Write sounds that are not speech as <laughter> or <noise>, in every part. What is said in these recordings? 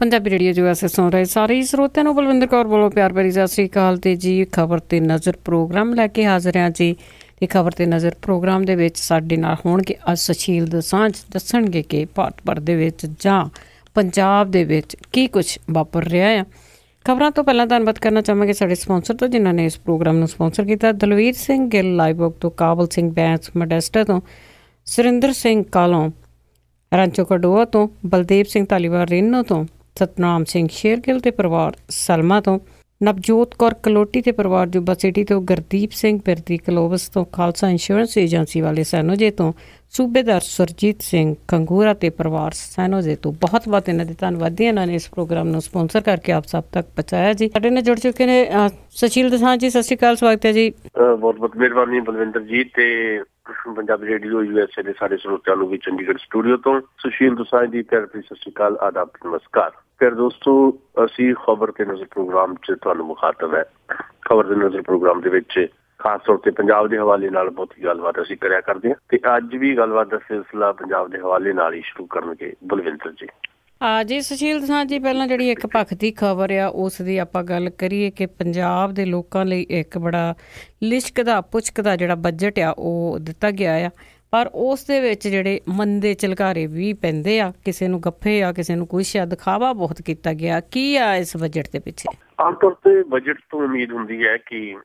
Punjabi radio ਜੋ ਐਸੇ ਸੁਣ ਰਹੇ ਸਾਰੇ ਸਰੋਤਿਆਂ ਨੂੰ ਬਲਵਿੰਦਰ ਕੌਰ ਵੱਲੋਂ ਪਿਆਰ ਭਰੀ ਸਤਿ ਸ੍ਰੀ ਅਕਾਲ ਤੇ ਜੀ। ਖਬਰ ਤੇ ਨਜ਼ਰ ਪ੍ਰੋਗਰਾਮ ਲੈ ਕੇ ਹਾਜ਼ਰ ਹਾਂ ਜੀ। ਤੇ ਖਬਰ ਤੇ ਨਜ਼ਰ ਪ੍ਰੋਗਰਾਮ ਦੇ ਵਿੱਚ ਸਾਡੇ ਨਾਲ ਹੋਣਗੇ ਅੱਜ ਸੁਸ਼ੀਲ ਦਸਾਂਝ ਦੱਸਣਗੇ ਕਿ ਭਾਰਤ ਭਰ ਦੇ ਵਿੱਚ ਜਾਂ ਪੰਜਾਬ ਦੇ ਵਿੱਚ ਕੀ ਕੁਝ ਵਾਪਰ ਰਿਹਾ ਹੈ ਖਬਰਾਂ ਤੋਂ ਪਹਿਲਾਂ ਧੰਨਵਾਦ ਕਰਨਾ ਚਾਹਾਂਗੇ ਸਾਡੇ ਸਪਾਂਸਰ ਤੋਂ, ਜਿਨ੍ਹਾਂ ਨੇ ਇਸ ਪ੍ਰੋਗਰਾਮ ਨੂੰ ਸਪਾਂਸਰ ਕੀਤਾ। ਦਲਵੀਰ ਸਿੰਘ ਗਿੱਲ ਲਾਈਵਬੁੱਕ ਤੋਂ ਕਾਬਲ ਸਿੰਘ ਬੈਂਸ ਮਡੈਸਟਾ ਤੋਂ ਸੁਰਿੰਦਰ ਸਿੰਘ ਕਾਲੋਂ ਰਾਂਚੋ ਕਡੋਆ ਤੋਂ, ਬਲਦੇਵ ਸਿੰਘ ਧਾਲੀਵਾਲ, ਰੇਨੋ ਤੋਂ ਸਤਨਾਮ ਸਿੰਘ ਸ਼ੇਰਗਿੱਲ ਤੇ ਪਰਿਵਾਰ ਸਲਮਾ ਤੋਂ ਨਵਜੋਤ ਕੌਰ ਕਲੋਟੀ ਦੇ ਪਰਿਵਾਰ ਜੁਬਾ ਸਿਟੀ ਤੋਂ ਗੁਰਦੀਪ ਸਿੰਘ ਬਿਰਦੀ ਕਲੋਵਸ ਤੋਂ ਖਾਲਸਾ ਇੰਸ਼ੋਰੈਂਸ ਏਜੰਸੀ ਵਾਲੇ ਸੈਨੋਜੇ ਤੋਂ ਸੂਬੇਦਾਰ ਸਰਜੀਤ ਸਿੰਘ ਕੰਗੂਰਾ ਤੇ ਪਰਿਵਾਰ ਸੈਨੋਜੇ ਤੋਂ। ਬਹੁਤ ਬਹੁਤ ਇਹਨਾਂ ਦੇ ਧੰਨਵਾਦੀ ਇਹਨਾਂ ਨੇ ਇਸ ਪ੍ਰੋਗਰਾਮ ਨੂੰ ਸਪਾਂਸਰ ਕਰਕੇ ਆਪ ਸਭ ਤੱਕ ਪਹੁੰਚਾਇਆ ਜੀ। ਸਾਡੇ ਨਾਲ ਜੁੜ ਚੁੱਕੇ ਨੇ ਅ, ਸੁਸ਼ੀਲ ਦਸਾਂਝ ਜੀ ਸਤਿ ਸ਼੍ਰੀ ਅਕਾਲ ਸਵਾਗਤ ਹੈ ਜੀ। ਬਹੁਤ ਬਹੁਤ ਮਿਹਰਬਾਨੀ ਬਲਵਿੰਦਰ ਜੀ ਤੇ ਪੰਜਾਬੀ ਰੇਡੀਓ ਯੂਐਸਏ ਦੇ ਸਾਰੇ ਸਰੋਤਿਆਂ ਨੂੰ ਵੀ ਚੰਡੀਗੜ੍ਹ ਸਟੂਡੀਓ ਤੋਂ। ਸੁਸ਼ੀਲ ਦੁਸਾਈ ਦੀ ਪਿਆਰ ਸਤਿ ਸ਼੍ਰੀ ਅਕਾਲ ਆਦਾਬ ਨਮਸਕਾਰ। ਫਿਰ ਦੋਸਤੋ, ਅਸੀਂ ਖਬਰ ਤੇ ਨਜ਼ਰ ਪ੍ਰੋਗਰਾਮ 'ਚ ਤੁਹਾਨੂੰ ਮੁਖਾਤਬ ਹੈ। ਖਬਰ ਦੇ ਨਜ਼ਰ ਪ੍ਰੋਗਰਾਮ ਦੇ ਵਿੱਚ ਖਾਸ ਤੌਰ ਤੇ ਪੰਜਾਬ ਦੇ ਹਵਾਲੇ ਨਾਲ ਬਹੁਤੀ ਗੱਲਬਾਤ ਅਸੀਂ ਕਰਿਆ ਕਰਦੇ ਹਾਂ ਤੇ ਅੱਜ ਵੀ ਗੱਲਬਾਤ ਦਾ ਸਿਲਸਿਲਾ ਪੰਜਾਬ ਦੇ ਹਵਾਲੇ ਨਾਲ ਹੀ ਸ਼ੁਰੂ ਕਰਨਗੇ ਬਲਵਿੰਦਰ ਜੀ। ਆ ਜੀ, ਸੁਸ਼ੀਲ ਦਸਾਂਝ ਜੀ, ਪਹਿਲਾਂ ਜਿਹੜੀ ਇੱਕ ਪੱਖ ਦੀ ਖਬਰ ਆ, ਉਸ ਦੀ ਆਪਾਂ ਗੱਲ ਕਰੀਏ ਕਿ ਪੰਜਾਬ ਦੇ ਲੋਕਾਂ ਲਈ ਇੱਕ ਬੜਾ ਲਿਸ਼ਕਦਾ ਪੁਚਕਦਾ ਜਿਹੜਾ ਬਜਟ ਆ, ਉਹ ਦਿੱਤਾ ਗਿਆ ਆ। ਪਰ ਉਸ ਦੇ ਵਿੱਚ ਜਿਹੜੇ ਮੰਦੇ ਚਲਕਾਰੇ ਵੀ ਪੈਂਦੇ ਆ, ਕਿਸੇ ਨੂੰ ਗੱਫੇ ਆ, ਕਿਸੇ ਨੂੰ ਕੁਛ ਆ ਦਿਖਾਵਾ ਬਹੁਤ ਕੀਤਾ ਗਿਆ, ਕੀ ਆ ਇਸ ਬਜਟ ਦੇ ਪਿੱਛੇ? ਆਮ ਤੌਰ ਤੇ ਬਜਟ ਤੋਂ ਉਮੀਦ ਹੁੰਦੀ ਹੈ ਕਿ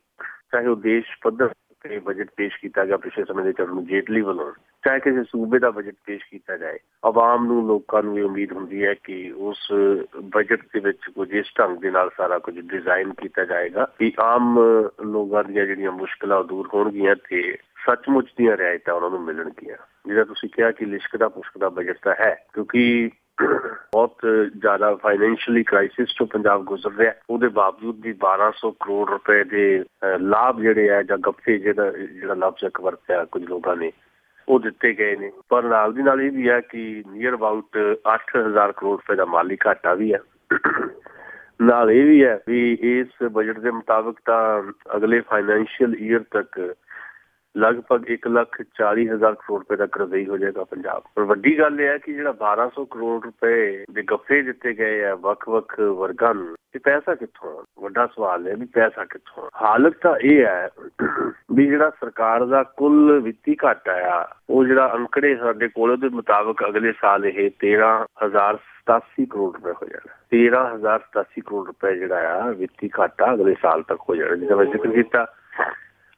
ਚਾਹੇ ਉਹ ਦੇਸ਼ ਪੱਧਰ ਤੇ ਬਜਟ ਪੇਸ਼ ਕੀਤਾ ਗਿਆ ਪਿਛਲੇ ਸਮੇਂ ਦੇ ਚਰਨ ਜੇਟਲੀ ਵੱਲੋਂ, ਚਾਹੇ ਕਿਸੇ ਸੂਬੇ ਦਾ ਬਜਟ ਪੇਸ਼ ਕੀਤਾ ਜਾਏ, ਆਵਾਮ ਨੂੰ ਲੋਕਾਂ ਨੂੰ ਇਹ ਉਮੀਦ ਹੁੰਦੀ ਹੈ ਕਿ ਉਸ ਬਜਟ ਦੇ ਵਿੱਚ ਕੁਝ ਇਸ ਢੰਗ ਦੇ ਨਾਲ ਸਾਰਾ ਕੁਝ ਡਿਜ਼ਾਈਨ ਕੀਤਾ ਜਾਏਗਾ ਕਿ ਆਮ ਲੋਕਾਂ ਦੀਆਂ ਜਿਹੜੀਆਂ ਮੁਸ਼ਕਲਾਂ ਦੂਰ ਹੋਣਗੀਆਂ ਤੇ ਸੱਚਮੁੱਚ ਦੀਆਂ ਰਿਆਇਤਾਂ ਉਹਨਾਂ ਨੂੰ ਮਿਲਣਗੀਆਂ। ਜਿਹੜਾ ਤੁਸੀਂ ਕਿਹਾ ਕਿ ਲਿਸ਼ਕਦਾ ਪੁਸ਼ਕਦਾ ਬਜਟ ਤਾਂ ਹੈ, ਕਿਉਂਕਿ ਬਹੁਤ ਜ਼ਿਆਦਾ ਫਾਈਨੈਂਸ਼ੀਅਲੀ ਕ੍ਰਾਈਸਿਸ ਤੋਂ ਪੰਜਾਬ ਗੁਜ਼ਰ ਰਿਹਾ। ਉਹਦੇ ਬਾਵਜੂਦ ਵੀ 1200 ਕਰੋੜ ਰੁਪਏ ਦੇ ਲਾਭ ਜਿਹੜੇ ਆ ਜਾਂ ਗੱਫੇ ਜਿਹੜਾ ਜਿਹੜਾ ਲਾਭ ਚੱਕ ਵਰਤਿਆ ਕੁਝ ਲੋਕਾਂ ਨੇ, ਉਹ ਦਿੱਤੇ ਗਏ ਨੇ। ਪਰ ਨਾਲ ਦੀ ਨਾਲ ਇਹ ਵੀ ਹੈ ਕਿ ਨੀਅਰ ਅਬਾਊਟ 8000 ਕਰੋੜ ਰੁਪਏ ਦਾ ਮਾਲੀ ਘਾਟਾ ਵੀ ਹੈ। ਨਾਲ ਇਹ ਵੀ ਹੈ ਵੀ ਇਸ ਬਜਟ ਦੇ ਮੁਤਾਬਕ ਤਾਂ ਅਗਲੇ ਫਾਈਨੈਂਸ਼ੀਅਲ ਈਅਰ ਤੱਕ ਲਗਭਗ 1 ਲੱਖ 40 ਹਜ਼ਾਰ ਕਰੋੜ ਰੁਪਏ ਦਾ ਕਰਜ਼ਈ ਹੋ ਜਾਏਗਾ ਪੰਜਾਬ। ਪਰ ਵੱਡੀ ਗੱਲ ਇਹ ਹੈ ਕਿ ਜਿਹੜਾ 1200 ਕਰੋੜ ਰੁਪਏ ਦੇ ਗੱਫੇ ਦਿੱਤੇ ਗਏ ਆ ਵੱਖ-ਵੱਖ ਵਰਗਾਂ ਨੂੰ ਤੇ ਪੈਸਾ ਕਿੱਥੋਂ ਵੱਡਾ ਸਵਾਲ ਹੈ ਵੀ ਪੈਸਾ ਕਿੱਥੋਂ ਹਾਲਤ ਤਾਂ ਇਹ ਹੈ ਵੀ ਜਿਹੜਾ ਸਰਕਾਰ ਦਾ ਕੁੱਲ ਵਿੱਤੀ ਘਾਟਾ ਆ, ਉਹ ਜਿਹੜਾ ਅੰਕੜੇ ਸਾਡੇ ਕੋਲ, ਉਹਦੇ ਮੁਤਾਬਕ ਅਗਲੇ ਸਾਲ ਇਹ 13087 ਕਰੋੜ ਰੁਪਏ ਹੋ ਜਾਣਾ। 13087 ਕਰੋੜ ਰੁਪਏ ਜਿਹੜਾ ਆ, ਵਿੱਤੀ ਘਾਟਾ ਅਗਲੇ ਸਾਲ ਤੱਕ ਹੋ ਜਾਣਾ। ਜਿਵੇਂ ਮੈਂ ਜ਼ਿਕਰ ਕੀਤਾ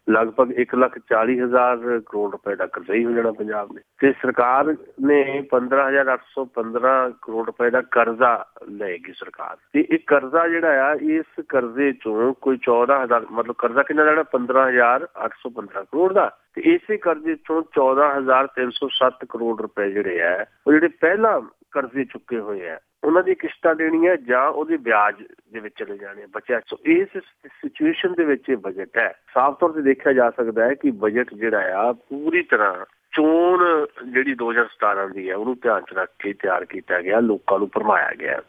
ਲਗਭਗ 1,40,000 ਕਰੋੜ ਰੁਪਏ ਦਾ ਕਰਜ਼ਈ ਹੋ ਜਾਣਾ ਪੰਜਾਬ ਨੇ ਤੇ ਸਰਕਾਰ ਨੇ 15,815 ਕਰੋੜ ਰੁਪਏ ਦਾ ਕਰਜ਼ਾ ਲਏਗੀ ਸਰਕਾਰ। ਤੇ ਇਹ ਕਰਜ਼ਾ ਜਿਹੜਾ ਆ ਇਸ ਕਰਜ਼ੇ ਚੋਂ ਕੋਈ 14000 ਮਤਲਬ ਕਰਜ਼ਾ ਕਿੰਨਾ ਲੈਣਾ? 15,815 ਕਰੋੜ ਦਾ। ਤੇ ਇਸੇ ਕਰਜ਼ੇ ਚੋਂ 14307 ਕਰੋੜ ਰੁਪਏ ਜਿਹੜੇ ਆ ਉਹ ਜਿਹੜੇ ਪਹਿਲਾਂ ਕਰਜ਼ੇ ਚੁੱਕੇ ਹੋਏ ਆ। ਉਹਨਾਂ ਦੀ ਕਿਸ਼ਤਾਂ ਦੇਣੀਆਂ ਜਾਂ ਉਹਦੇ ਵਿਆਜ ਦੇ ਵਿੱਚ ਚਲੇ ਜਾਣੇ ਬਚਿਆ ਸੋ ਇਸ ਸਿਚੁਏਸ਼ਨ ਦੇ ਵਿੱਚ ਇਹ ਬਜਟ ਹੈ। ਸਾਫ਼ ਤੌਰ ਤੇ ਦੇਖਿਆ ਜਾ ਸਕਦਾ ਹੈ ਕਿ ਬਜਟ ਜਿਹੜਾ ਆ, ਪੂਰੀ ਤਰ੍ਹਾਂ ਚੋਣ ਜਿਹੜੀ 2017 ਦੀ ਹੈ, ਉਹਨੂੰ ਧਿਆਨ ਚ ਰੱਖ ਕੇ ਤਿਆਰ ਕੀਤਾ ਗਿਆ, ਲੋਕਾਂ ਨੂੰ ਭਰਮਾਇਆ ਗਿਆ।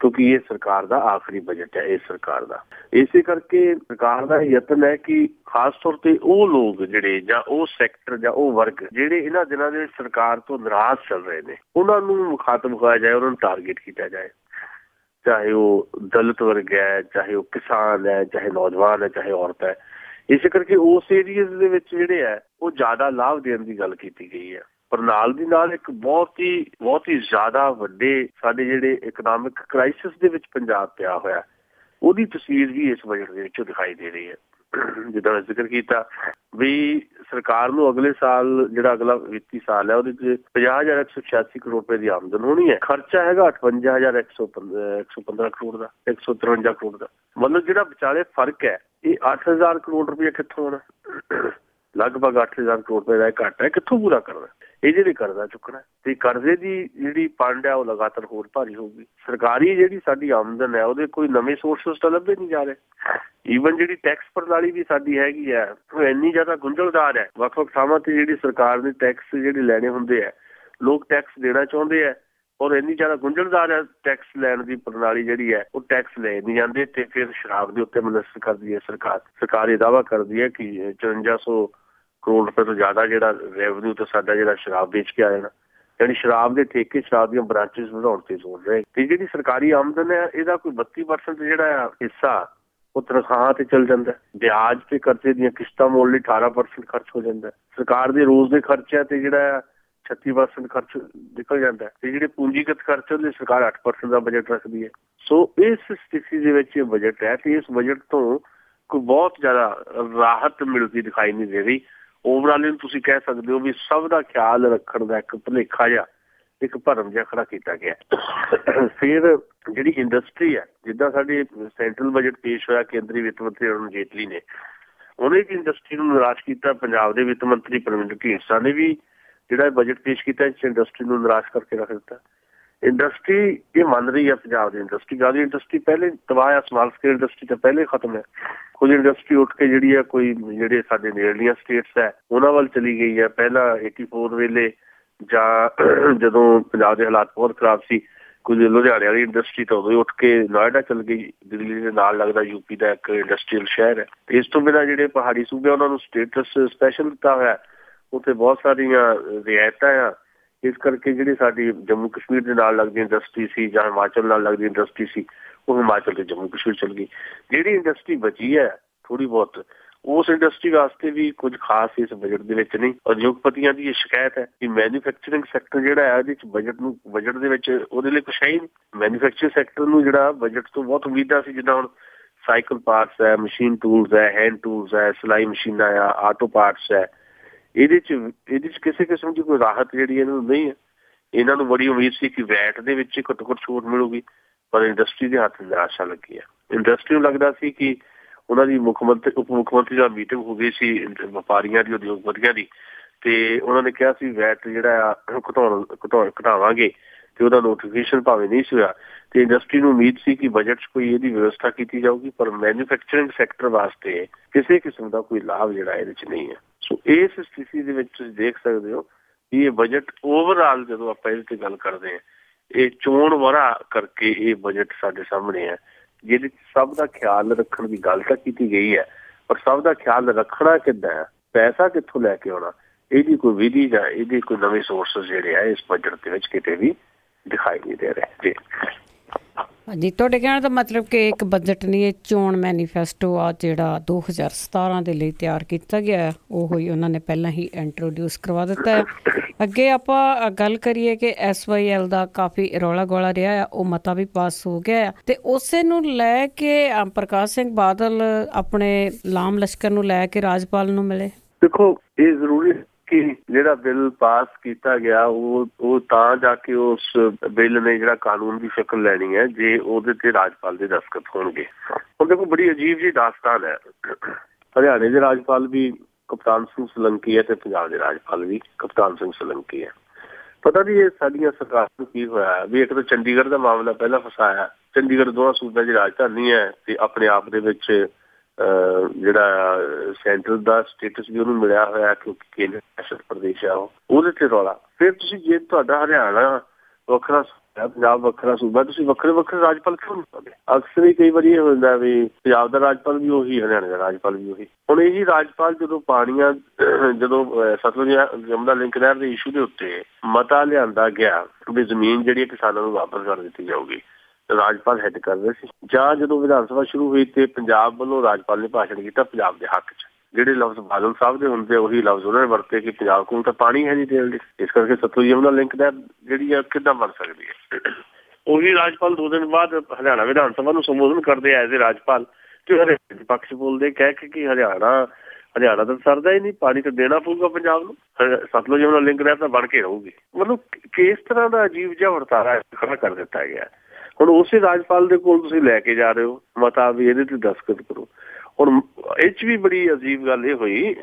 ਕਿਉਂਕਿ ਇਹ ਸਰਕਾਰ ਦਾ ਆਖਰੀ ਬਜਟ ਹੈ ਇਸ ਸਰਕਾਰ ਦਾ। ਇਸੇ ਕਰਕੇ ਸਰਕਾਰ ਦਾ ਯਤਨ ਹੈ ਕਿ ਖਾਸ ਤੌਰ ਤੇ ਉਹ ਲੋਕ ਜਿਹੜੇ ਜਾਂ ਉਹ ਸੈਕਟਰ ਜਾਂ ਉਹ ਵਰਗ ਜਿਹੜੇ ਇਹਨਾਂ ਦਿਨਾਂ ਦੇ ਸਰਕਾਰ ਤੋਂ ਨਾਰਾਜ਼ ਚੱਲ ਰਹੇ ਨੇ, ਉਹਨਾਂ ਨੂੰ ਮੁਖਾਤਬ ਹੋਇਆ ਜਾਏ, ਉਹਨਾਂ ਨੂੰ ਟਾਰਗੇਟ ਕੀਤਾ ਜਾਏ। ਚਾਹੇ ਉਹ ਦਲਿਤ ਵਰਗ ਹੈ, ਚਾਹੇ ਉਹ ਕਿਸਾਨ ਹੈ, ਚਾਹੇ ਨੌਜਵਾਨ ਹੈ, ਚਾਹੇ ਔਰਤ ਹੈ। ਇਸੇ ਕਰਕੇ ਉਸ ਏਰੀਆਜ਼ ਦੇ ਵਿੱਚ ਜਿਹੜੇ ਹੈ, ਉਹ ਜ਼ਿਆਦਾ ਲਾਭ ਦੇਣ ਦੀ ਗੱਲ ਕੀਤੀ ਗਈ ਹੈ। ਪਰ ਨਾਲ ਦੀ ਨਾਲ ਇੱਕ ਬਹੁਤ ਹੀ ਬਹੁਤ ਹੀ ਜ਼ਿਆਦਾ ਵੱਡੇ ਸਾਡੇ ਜਿਹੜੇ ਇਕਨੋਮਿਕ ਕ੍ਰਾਈਸਿਸ ਦੇ ਵਿੱਚ ਪੰਜਾਬ ਪਿਆ ਹੋਇਆ, ਉਹਦੀ ਤਸਵੀਰ ਵੀ ਇਸ ਬਜਟ ਦੇ ਵਿੱਚ ਦਿਖਾਈ ਦੇ ਰਹੀ ਹੈ। ਜਿੱਦਾਂ ਮੈਂ ਜ਼ਿਕਰ ਕੀਤਾ ਵੀ ਸਰਕਾਰ ਨੂੰ ਅਗਲੇ ਸਾਲ, ਜਿਹੜਾ ਅਗਲਾ ਵਿੱਤੀ ਸਾਲ ਹੈ, ਉਹਦੇ ਵਿੱਚ 50186 ਕਰੋੜ ਰੁਪਏ ਦੀ ਆਮਦਨ ਹੋਣੀ ਹੈ। ਖਰਚਾ ਹੈਗਾ 58115 ਕਰੋੜ ਦਾ 153 ਕਰੋੜ ਦਾ। ਮਤਲਬ ਜਿਹੜਾ ਵਿਚਾਲੇ ਫ਼ਰਕ ਹੈ, ਇਹ 8000 ਕਰੋੜ ਰੁਪਏ ਕਿੱਥੋਂ ਆਉਣਾ ਲਗਭਗ 8000 ਕਰੋੜ ਰੁਪਏ ਦਾ ਘਾਟਾ ਹੈ, ਕਿੱਥੋਂ ਪੂਰਾ ਕਰਨਾ? ਇਹ ਜਿਹੜੇ ਕਰਜ਼ਾ ਚੁੱਕਣਾ ਤੇ ਕਰਜ਼ੇ ਦੀ ਜਿਹੜੀ ਪੰਡ ਹੈ, ਉਹ ਲਗਾਤਾਰ ਹੋਰ ਭਾਰੀ ਹੋਊਗੀ। ਸਰਕਾਰੀ ਜਿਹੜੀ ਸਾਡੀ ਆਮਦਨ ਹੈ, ਉਹਦੇ ਕੋਈ ਨਵੇਂ ਸੋਰਸਸ ਤਾਂ ਲੱਭੇ ਨਹੀਂ ਜਾ ਰਹੇ। ਈਵਨ ਜਿਹੜੀ ਟੈਕਸ ਪ੍ਰਣਾਲੀ ਵੀ ਸਾਡੀ ਹੈਗੀ ਹੈ, ਉਹ ਇੰਨੀ ਜ਼ਿਆਦਾ ਗੁੰਝਲਦਾਰ ਹੈ। ਵੱਖ-ਵੱਖ ਥਾਵਾਂ ਤੇ ਜਿਹੜੀ ਸਰਕਾਰ ਨੇ ਟੈਕਸ ਜਿਹੜੇ ਲੈਣੇ ਹੁੰਦੇ ਆ ਲੋਕ ਟੈਕਸ ਦੇਣਾ ਚਾਹੁੰਦੇ ਆ ਔਰ ਇੰਨੀ ਜ਼ਿਆਦਾ ਗੁੰਝਲਦਾਰ ਹੈ ਟੈਕਸ ਲੈਣ ਦੀ ਪ੍ਰਣਾਲੀ ਜਿਹੜੀ ਹੈ, ਉਹ ਟੈਕਸ ਲੈ ਨਹੀਂ ਜਾਂਦੇ ਤੇ ਫਿਰ ਸ਼ਰਾਬ ਦੇ ਉੱਤੇ ਮਨਸਰ ਕਰਦੀ ਹੈ ਸਰਕਾਰ। ਸਰਕਾਰ ਇਹ ਦਾਵਾ ਕਰਦੀ ਹੈ ਕਿ 5400 ਕਰੋੜ ਰੁਪਏ ਤੋਂ ਜ਼ਿਆਦਾ ਜਿਹੜਾ ਰੈਵਨਿਊ ਤੇ ਸਾਡਾ ਜਿਹੜਾ ਸ਼ਰਾਬ ਵੇਚ ਕੇ ਆ ਜਾਣਾ ਯਾਨੀ ਸ਼ਰਾਬ ਦੇ ਠੇਕੇ, ਸ਼ਰਾਬ ਦੀਆਂ ਬ੍ਰਾਂਚਸ ਵਧਾਉਣ ਤੇ ਜ਼ੋਰ ਰਹੇ। ਤੇ ਜਿਹੜੀ ਸਰਕਾਰੀ ਆਮਦਨ ਹੈ, ਇਹਦਾ ਕੋਈ 32% ਜਿਹੜਾ ਹਿੱਸਾ ਉਹ ਤਨਖਾਹਾਂ ਤੇ ਚਲ ਜਾਂਦਾ ਵਿਆਜ ਤੇ ਕਰਜ਼ੇ ਦੀਆਂ ਕਿਸ਼ਤਾਂ ਮੋੜ ਲਈ 18% ਖਰਚ ਹੋ ਜਾਂਦਾ ਸਰਕਾਰ ਦੇ ਰੋਜ਼ ਦੇ ਖਰਚਿਆਂ ਤੇ ਜਿਹੜਾ 36% ਖਰਚ ਨਿਕਲ ਜਾਂਦਾ ਤੇ ਜਿਹੜੇ ਪੂੰਜੀਗਤ ਖਰਚ ਉਹਦੇ ਸਰਕਾਰ 8% ਦਾ ਬਜਟ ਰੱਖਦੀ ਹੈ। ਸੋ ਇਸ ਸਥਿਤੀ ਦੇ ਵਿੱਚ ਇਹ ਬਜਟ ਹੈ ਤੇ ਇਸ ਬਜਟ ਤੋਂ ਕੋਈ ਬਹੁਤ ਜ਼ਿਆਦਾ ਰਾਹਤ ਮਿਲਦੀ ਦਿਖਾਈ ਨਹੀਂ ਦੇ ਰਹੀ। ਓਵਰਆਲ ਨੂੰ ਤੁਸੀਂ ਕਹਿ ਸਕਦੇ ਹੋ ਵੀ ਸਭ ਦਾ ਖਿਆਲ ਰੱਖਣ ਦਾ ਇੱਕ ਭਲੇਖਾ ਜਿਹਾ, ਇੱਕ ਭਰਮ ਜਿਹਾ ਖੜਾ ਕੀਤਾ ਗਿਆ। ਫਿਰ ਜਿਹੜੀ ਇੰਡਸਟਰੀ ਹੈ, ਜਿੱਦਾਂ ਸਾਡੇ ਸੈਂਟਰਲ ਬਜਟ ਪੇਸ਼ ਹੋਇਆ, ਕੇਂਦਰੀ ਵਿੱਤ ਮੰਤਰੀ ਅਰੁਣ ਜੇਤਲੀ ਨੇ, ਉਹਨੇ ਵੀ ਇੰਡਸਟਰੀ ਨੂੰ ਨਿਰਾਸ਼ ਕੀਤਾ। ਪੰਜਾਬ ਦੇ ਵਿੱਤ ਮੰਤਰੀ ਪਰਮਿੰਦਰ ਢੀਂਡਸਾ ਨੇ ਵੀ ਜਿਹੜਾ ਬਜਟ ਪੇਸ਼ ਕੀਤਾ, ਇਸ ਇੰਡਸਟਰੀ ਨੂੰ ਨਿਰਾਸ਼ ਕਰਕੇ ਰੱਖ ਦਿੱਤਾ। ਇੰਡਸਟਰੀ ਇਹ ਮੰਨ ਰਹੀ ਹੈ ਪੰਜਾਬ ਦੀ ਇੰਡਸਟਰੀ ਗਾਦੀ ਇੰਡਸਟਰੀ ਪਹਿਲੇ ਤਬਾਹ ਆ ਸਮਾਲ ਸਕੇਲ ਇੰਡਸਟਰੀ ਤਾਂ ਪਹਿਲੇ ਖਤਮ ਹੈ। ਕੁਝ ਇੰਡਸਟਰੀ ਉੱਠ ਕੇ ਜਿਹੜੀ ਹੈ ਕੋਈ ਜਿਹੜੇ ਸਾਡੇ ਨੇੜਲੀਆਂ ਸਟੇਟਸ ਹੈ, ਉਹਨਾਂ ਵੱਲ ਚਲੀ ਗਈ ਹੈ। ਪਹਿਲਾਂ 84 ਵੇਲੇ ਜਾਂ <clears throat> ਜਦੋਂ ਪੰਜਾਬ ਦੇ ਹਾਲਾਤ ਬਹੁਤ ਖਰਾਬ ਸੀ, ਕੁਝ ਲੁਧਿਆਣੇ ਵਾਲੀ ਇੰਡਸਟਰੀ ਤਾਂ ਉਦੋਂ ਉੱਠ ਕੇ ਨੋਇਡਾ ਚਲ ਗਈ। ਦਿੱਲੀ ਦੇ ਨਾਲ ਲੱਗਦਾ ਯੂਪੀ ਦਾ ਇੱਕ ਇੰਡਸਟਰੀਅਲ ਸ਼ਹਿਰ ਹੈ। ਇਸ ਤੋਂ ਬਿਨਾਂ ਜਿਹੜੇ ਪਹਾੜੀ ਸੂਬੇ ਉਹਨਾਂ ਨੂੰ ਸਟੇਟਸ ਸਪੈਸ਼ਲ ਦਿੱਤਾ ਹੋਇਆ ਉੱਥੇ ਬਹੁਤ ਸਾਰੀਆਂ ਰਿਆਇਤਾਂ ਆ ਇਸ ਕਰਕੇ ਜਿਹੜੀ ਸਾਡੀ ਜੰਮੂ ਕਸ਼ਮੀਰ ਦੇ ਨਾਲ ਲੱਗਦੀ ਇੰਡਸਟਰੀ ਸੀ ਜਾਂ ਹਿਮਾਚਲ ਨਾਲ ਲੱਗਦੀ ਇੰਡਸਟਰੀ ਸੀ, ਉਹ ਹਿਮਾਚਲ ਤੇ ਜੰਮੂ ਕਸ਼ਮੀਰ ਚਲ ਗਈ। ਜਿਹੜੀ ਇੰਡਸਟਰੀ ਬਚੀ ਹੈ ਥੋੜੀ ਬਹੁਤ, ਉਸ ਇੰਡਸਟਰੀ ਵਾਸਤੇ ਵੀ ਕੁਝ ਖਾਸ ਇਸ ਬਜਟ ਦੇ ਵਿੱਚ ਨਹੀਂ। ਉਦਯੋਗਪਤੀਆਂ ਦੀ ਇਹ ਸ਼ਿਕਾਇਤ ਹੈ ਕਿ ਮੈਨੂਫੈਕਚਰਿੰਗ ਸੈਕਟਰ ਜਿਹੜਾ ਹੈ ਇਹਦੇ ਵਿੱਚ ਬਜਟ ਨੂੰ ਬਜਟ ਦੇ ਵਿੱਚ ਉਹਦੇ ਲਈ ਕੁਝ ਹੈ ਹੀ ਨਹੀਂ। ਮੈਨੂਫੈਕਚਰਿੰਗ ਸੈਕਟਰ ਨੂੰ ਜਿਹੜਾ ਬਜਟ ਤੋਂ ਬਹੁਤ ਉਮੀਦਾਂ ਸੀ, ਜਿੱਦਾਂ ਹੁਣ ਸਾਈਕਲ ਪਾਰਟਸ ਹੈ ਮਸ਼ੀਨ ਟੂਲਸ ਹੈ ਹੈਂਡ ਟੂਲਸ ਹੈ, ਸਲਾਈ ਮਸ਼ੀਨਾਂ ਆ ਆਟੋ ਪਾਰਟਸ ਹੈ। ਇਹਦੇ ਚ ਇਹਦੇ ਚ ਕਿਸੇ ਕਿਸਮ ਦੀ ਕੋਈ ਰਾਹਤ ਜਿਹੜੀ ਇਹਨਾਂ ਨੂੰ ਨਹੀਂ ਹੈ। ਇਹਨਾਂ ਨੂੰ ਬੜੀ ਉਮੀਦ ਸੀ ਕਿ ਵੈਟ ਦੇ ਵਿੱਚ ਘੱਟੋ ਘੱਟ ਛੋਟ ਮਿਲੂਗੀ, ਪਰ ਇੰਡਸਟਰੀ ਦੇ ਹੱਥ ਨਿਰਾਸ਼ਾ ਲੱਗੀ ਹੈ ਇੰਡਸਟਰੀ ਨੂੰ ਲੱਗਦਾ ਸੀ ਕਿ ਉਹਨਾਂ ਦੀ ਮੁੱਖ ਮੰਤਰੀ, ਉਪ ਮੁੱਖ ਮੰਤਰੀ ਦਾ ਮੀਟਿੰਗ ਹੋ ਗਈ ਸੀ, ਵਪਾਰੀਆਂ ਦੀ, ਉਦਯੋਗਪਤੀਆਂ ਦੀ, ਤੇ ਉਹਨਾਂ ਨੇ ਕਿਹਾ ਸੀ ਵੈਟ ਜਿਹੜਾ ਆ ਘਟਾਉਣ ਘਟਾਵਾਂਗੇ, ਤੇ ਉਹਦਾ ਨੋਟੀਫਿਕੇਸ਼ਨ ਭਾਵੇਂ ਨਹੀਂ ਹੋਇਆ। ਤੇ ਇੰਡਸਟਰੀ ਨੂੰ ਉਮੀਦ ਸੀ ਕਿ ਬਜਟ 'ਚ ਕੋਈ ਇਹਦੀ ਵਿਵਸਥਾ ਕੀਤੀ ਜਾਊਗੀ, ਪਰ ਮੈਨੂਫੈਕਚਰਿੰਗ ਸੈਕਟਰ ਵਾਸਤੇ ਕਿਸੇ ਕਿਸਮ ਦਾ ਕੋਈ ਲਾਭ ਜਿਹੜਾ ਇਹਦੇ 'ਚ ਨਹੀਂ ਹੈ। ਸੋ ਇਸ ਸਥਿਤੀ ਦੇ ਵਿੱਚ ਤੁਸੀਂ ਦੇਖ ਸਕਦੇ ਹੋ ਕਿ ਇਹ ਬਜਟ ਓਵਰਆਲ ਜਦੋਂ ਆਪਾਂ ਇਹਦੇ ਤੇ ਗੱਲ ਕਰਦੇ ਹਾਂ, ਇਹ ਚੋਣ ਵਰਾ ਕਰਕੇ ਇਹ ਬਜਟ ਸਾਡੇ ਸਾਹਮਣੇ ਹੈ, ਜਿਹਦੇ ਸਭ ਦਾ ਖਿਆਲ ਰੱਖਣ ਦੀ ਗੱਲ ਤਾਂ ਕੀਤੀ ਗਈ ਹੈ, ਪਰ ਸਭ ਦਾ ਖਿਆਲ ਰੱਖਣਾ ਕਿੱਦਾਂ ਹੈ, ਪੈਸਾ ਕਿੱਥੋਂ ਲੈ ਕੇ ਆਉਣਾ, ਇਹਦੀ ਕੋਈ ਵਿਧੀ ਜਾਂ ਇਹਦੇ ਕੋਈ ਨਵੇਂ ਸੋਰਸਸ ਜਿਹੜੇ ਆ ਇਸ ਬਜਟ ਦੇ ਵਿੱਚ ਕਿਤੇ ਵੀ ਦਿਖਾਈ ਨਹੀਂ ਦੇ ਰਹੇ। ਜੀ। ਹਾਂਜੀ, ਤੁਹਾਡੇ ਕਹਿਣ ਦਾ ਮਤਲਬ ਕਿ ਇੱਕ ਬਜਟ ਨਹੀਂ, ਇਹ ਚੋਣ ਮੈਨੀਫੈਸਟੋ ਆ ਜਿਹੜਾ 2017 ਦੇ ਲਈ ਤਿਆਰ ਕੀਤਾ ਗਿਆ ਹੈ। ਉਹ ਹੀ ਉਹਨਾਂ ਨੇ ਪਹਿਲਾਂ ਹੀ ਇੰਟਰੋਡਿਊਸ ਕਰਵਾ ਦਿੱਤਾ ਹੈ। ਅੱਗੇ ਆਪਾਂ ਗੱਲ ਕਰੀਏ ਕਿ ਐਸਵਾਈਐਲ ਦਾ ਕਾਫੀ ਰੌਲਾ ਗੋਲਾ ਰਿਹਾ ਹੈ, ਉਹ ਮਤਾ ਵੀ ਪਾਸ ਹੋ ਗਿਆ ਹੈ। ਤੇ ਉਸੇ ਨੂੰ ਲੈ ਕੇ ਪ੍ਰਕਾਸ਼ ਸਿੰਘ ਬਾਦਲ ਆਪਣੇ ਲਾਮ ਲਸ਼ਕਰ ਨੂੰ ਲੈ ਕੇ ਰਾਜਪਾਲ ਨੂੰ ਮਿਲੇ। ਦੇਖੋ, ਇਹ ਜ਼ਰੂਰੀ ਕਿ ਜਿਹੜਾ ਬਿੱਲ ਪਾਸ ਕੀਤਾ ਗਿਆ, ਉਹ ਉਹ ਤਾਂ ਜਾ ਕੇ ਉਸ ਬਿੱਲ ਨੇ ਜਿਹੜਾ ਕਾਨੂੰਨ ਦੀ ਸ਼ਕਲ ਲੈਣੀ ਹੈ, ਜੇ ਉਹਦੇ ਤੇ ਰਾਜਪਾਲ ਦੇ ਦਸਖਤ ਹੋਣਗੇ। ਉਹ ਦੇਖੋ, ਬੜੀ ਅਜੀਬ ਜੀ ਦਾਸਤਾਨ ਹੈ। ਹਰਿਆਣੇ ਦੇ ਰਾਜਪਾਲ ਵੀ, ਕਪਤਾਨ ਸਿੰਘ ਸਲੰਕੀ ਹੈ ਤੇ ਪੰਜਾਬ ਦੇ ਰਾਜਪਾਲ ਵੀ, ਕਪਤਾਨ ਸਿੰਘ ਸਲੰਕੀ ਹੈ। ਪਤਾ ਨਹੀਂ ਇਹ ਸਾਡੀਆਂ ਸਰਕਾਰ ਨੂੰ ਕੀ ਹੋਇਆ। ਵੀ ਇੱਕ ਤਾਂ ਚੰਡੀਗੜ੍ਹ ਦਾ ਮਾਮਲਾ ਪਹਿਲਾਂ ਫਸਾਇਆ। ਚੰਡੀਗੜ੍ਹ ਦੋਹਾਂ ਸੂਬਿਆਂ ਦੀ ਰਾਜਧਾਨੀ ਹੈ ਤੇ ਆਪਣੇ ਆਪ ਦੇ ਵਿੱਚ ਜਿਹੜਾ ਸੈਂਟਰਲ ਦਾ ਸਟੇਟਸ ਵੀ ਉਹਨੂੰ ਮਿਲਿਆ ਹੋਇਆ ਕਿਉਂਕਿ ਕੇਂਦਰ ਸ਼ਾਸਿਤ ਪ੍ਰਦੇਸ਼ ਆ ਉਹਦੇ ਤੇ ਰੌਲਾ। ਫਿਰ ਤੁਸੀਂ ਜੇ ਤੁਹਾਡਾ ਹਰਿਆਣਾ ਵੱਖਰਾ ਪੰਜਾਬ ਵੱਖਰਾ ਸੂਬਾ, ਤੁਸੀਂ ਵੱਖਰੇ ਵੱਖਰੇ ਰਾਜਪਾਲ ਕਿਉਂ ਨਹੀਂ ਅਕਸਰ ਹੀ ਕਈ ਵਾਰੀ ਇਹ ਹੁੰਦਾ ਵੀ ਪੰਜਾਬ ਦਾ ਰਾਜਪਾਲ ਵੀ ਉਹੀ, ਹਰਿਆਣਾ ਦਾ ਰਾਜਪਾਲ ਵੀ ਉਹੀ। ਹੁਣ ਇਹੀ ਰਾਜਪਾਲ ਜਦੋਂ ਪਾਣੀਆਂ, ਜਦੋਂ ਸਤਲੁਜ ਜਮਨਾ ਲਿੰਕ ਨਹਿਰ ਦੇ ਇਸ਼ੂ ਦੇ ਉੱਤੇ ਮਤਾ ਲਿਆਂਦਾ ਗਿਆ ਵੀ ਜ਼ਮੀਨ ਜਿਹੜੀ ਕਿਸਾਨਾਂ ਨੂੰ ਵਾਪਸ ਕਰ ਦਿੱਤੀ ਜਾਊਗੀ ਰਾਜਪਾਲ ਹੈਡ ਕਰ ਰਹੇ ਸੀ। ਜਾਂ ਜਦੋਂ ਵਿਧਾਨ ਸਭਾ ਸ਼ੁਰੂ ਹੋਈ ਤੇ ਪੰਜਾਬ ਵੱਲੋਂ ਰਾਜਪਾਲ ਨੇ ਭਾਸ਼ਣ ਕੀਤਾ ਪੰਜਾਬ ਦੇ ਹੱਕ 'ਚ। ਜਿਹੜੇ ਲਫ਼ਜ਼ ਬਾਦਲ ਸਾਹਿਬ ਦੇ ਹੁੰਦੇ ਉਹੀ ਲਫ਼ਜ਼ ਉਹਨਾਂ ਨੇ ਵਰਤੇ ਕਿ ਪੰਜਾਬ ਕੋਲ ਤਾਂ ਪਾਣੀ ਹੈ ਨਹੀਂ ਦੇਣ ਲਈ ਇਸ ਕਰਕੇ ਸਤਲੁਜ ਯਮੁਨਾ ਲਿੰਕ ਦਾ ਜਿਹੜੀ ਆ, ਕਿੱਦਾਂ ਬਣ ਸਕਦੀ ਹੈ? ਉਹੀ ਰਾਜਪਾਲ ਦੋ ਦਿਨ ਬਾਅਦ ਹਰਿਆਣਾ ਵਿਧਾਨ ਸਭਾ ਨੂੰ ਸੰਬੋਧਨ ਕਰਦੇ ਆਏ ਦੇ ਰਾਜਪਾਲ ਤੇ ਹਰਿਆਣਾ ਪੱਖ ਬੋਲਦੇ ਕਹਿ ਕੇ ਕਿ ਹਰਿਆਣਾ ਹਰਿਆਣਾ ਤਾਂ ਸਰਦਾ ਹੀ ਨਹੀਂ ਪਾਣੀ ਤਾਂ ਦੇਣਾ ਪਊਗਾ ਪੰਜਾਬ ਨੂੰ। ਸਤਲੁਜ ਯਮੁਨਾ ਲਿੰਕ ਦਾ ਤਾਂ ਬਣ ਕੇ ਰਹੂਗੀ। ਮਤਲਬ ਕਿਸ ਤਰ੍ਹਾਂ ਦਾ ਅਜੀਬ ਜਿਹਾ ਵਰਤਾਰਾ ਖੜਾ ਕਰ ਦਿੱਤਾ ਗਿਆ। ਹੁਣ ਉਸੇ ਰਾਜਪਾਲ ਦੇ ਕੋਲ ਤੁਸੀਂ ਲੈ ਕੇ ਜਾ ਰਹੇ ਹੋ, ਮਤਾ ਵੀ ਇਹਦੇ ਤੇ ਦਸਤਖਤ ਕਰੋ। ਹੁਣ ਇਹ ਚ ਵੀ ਬੜੀ ਅਜੀਬ ਗੱਲ ਇਹ ਹੋਈ,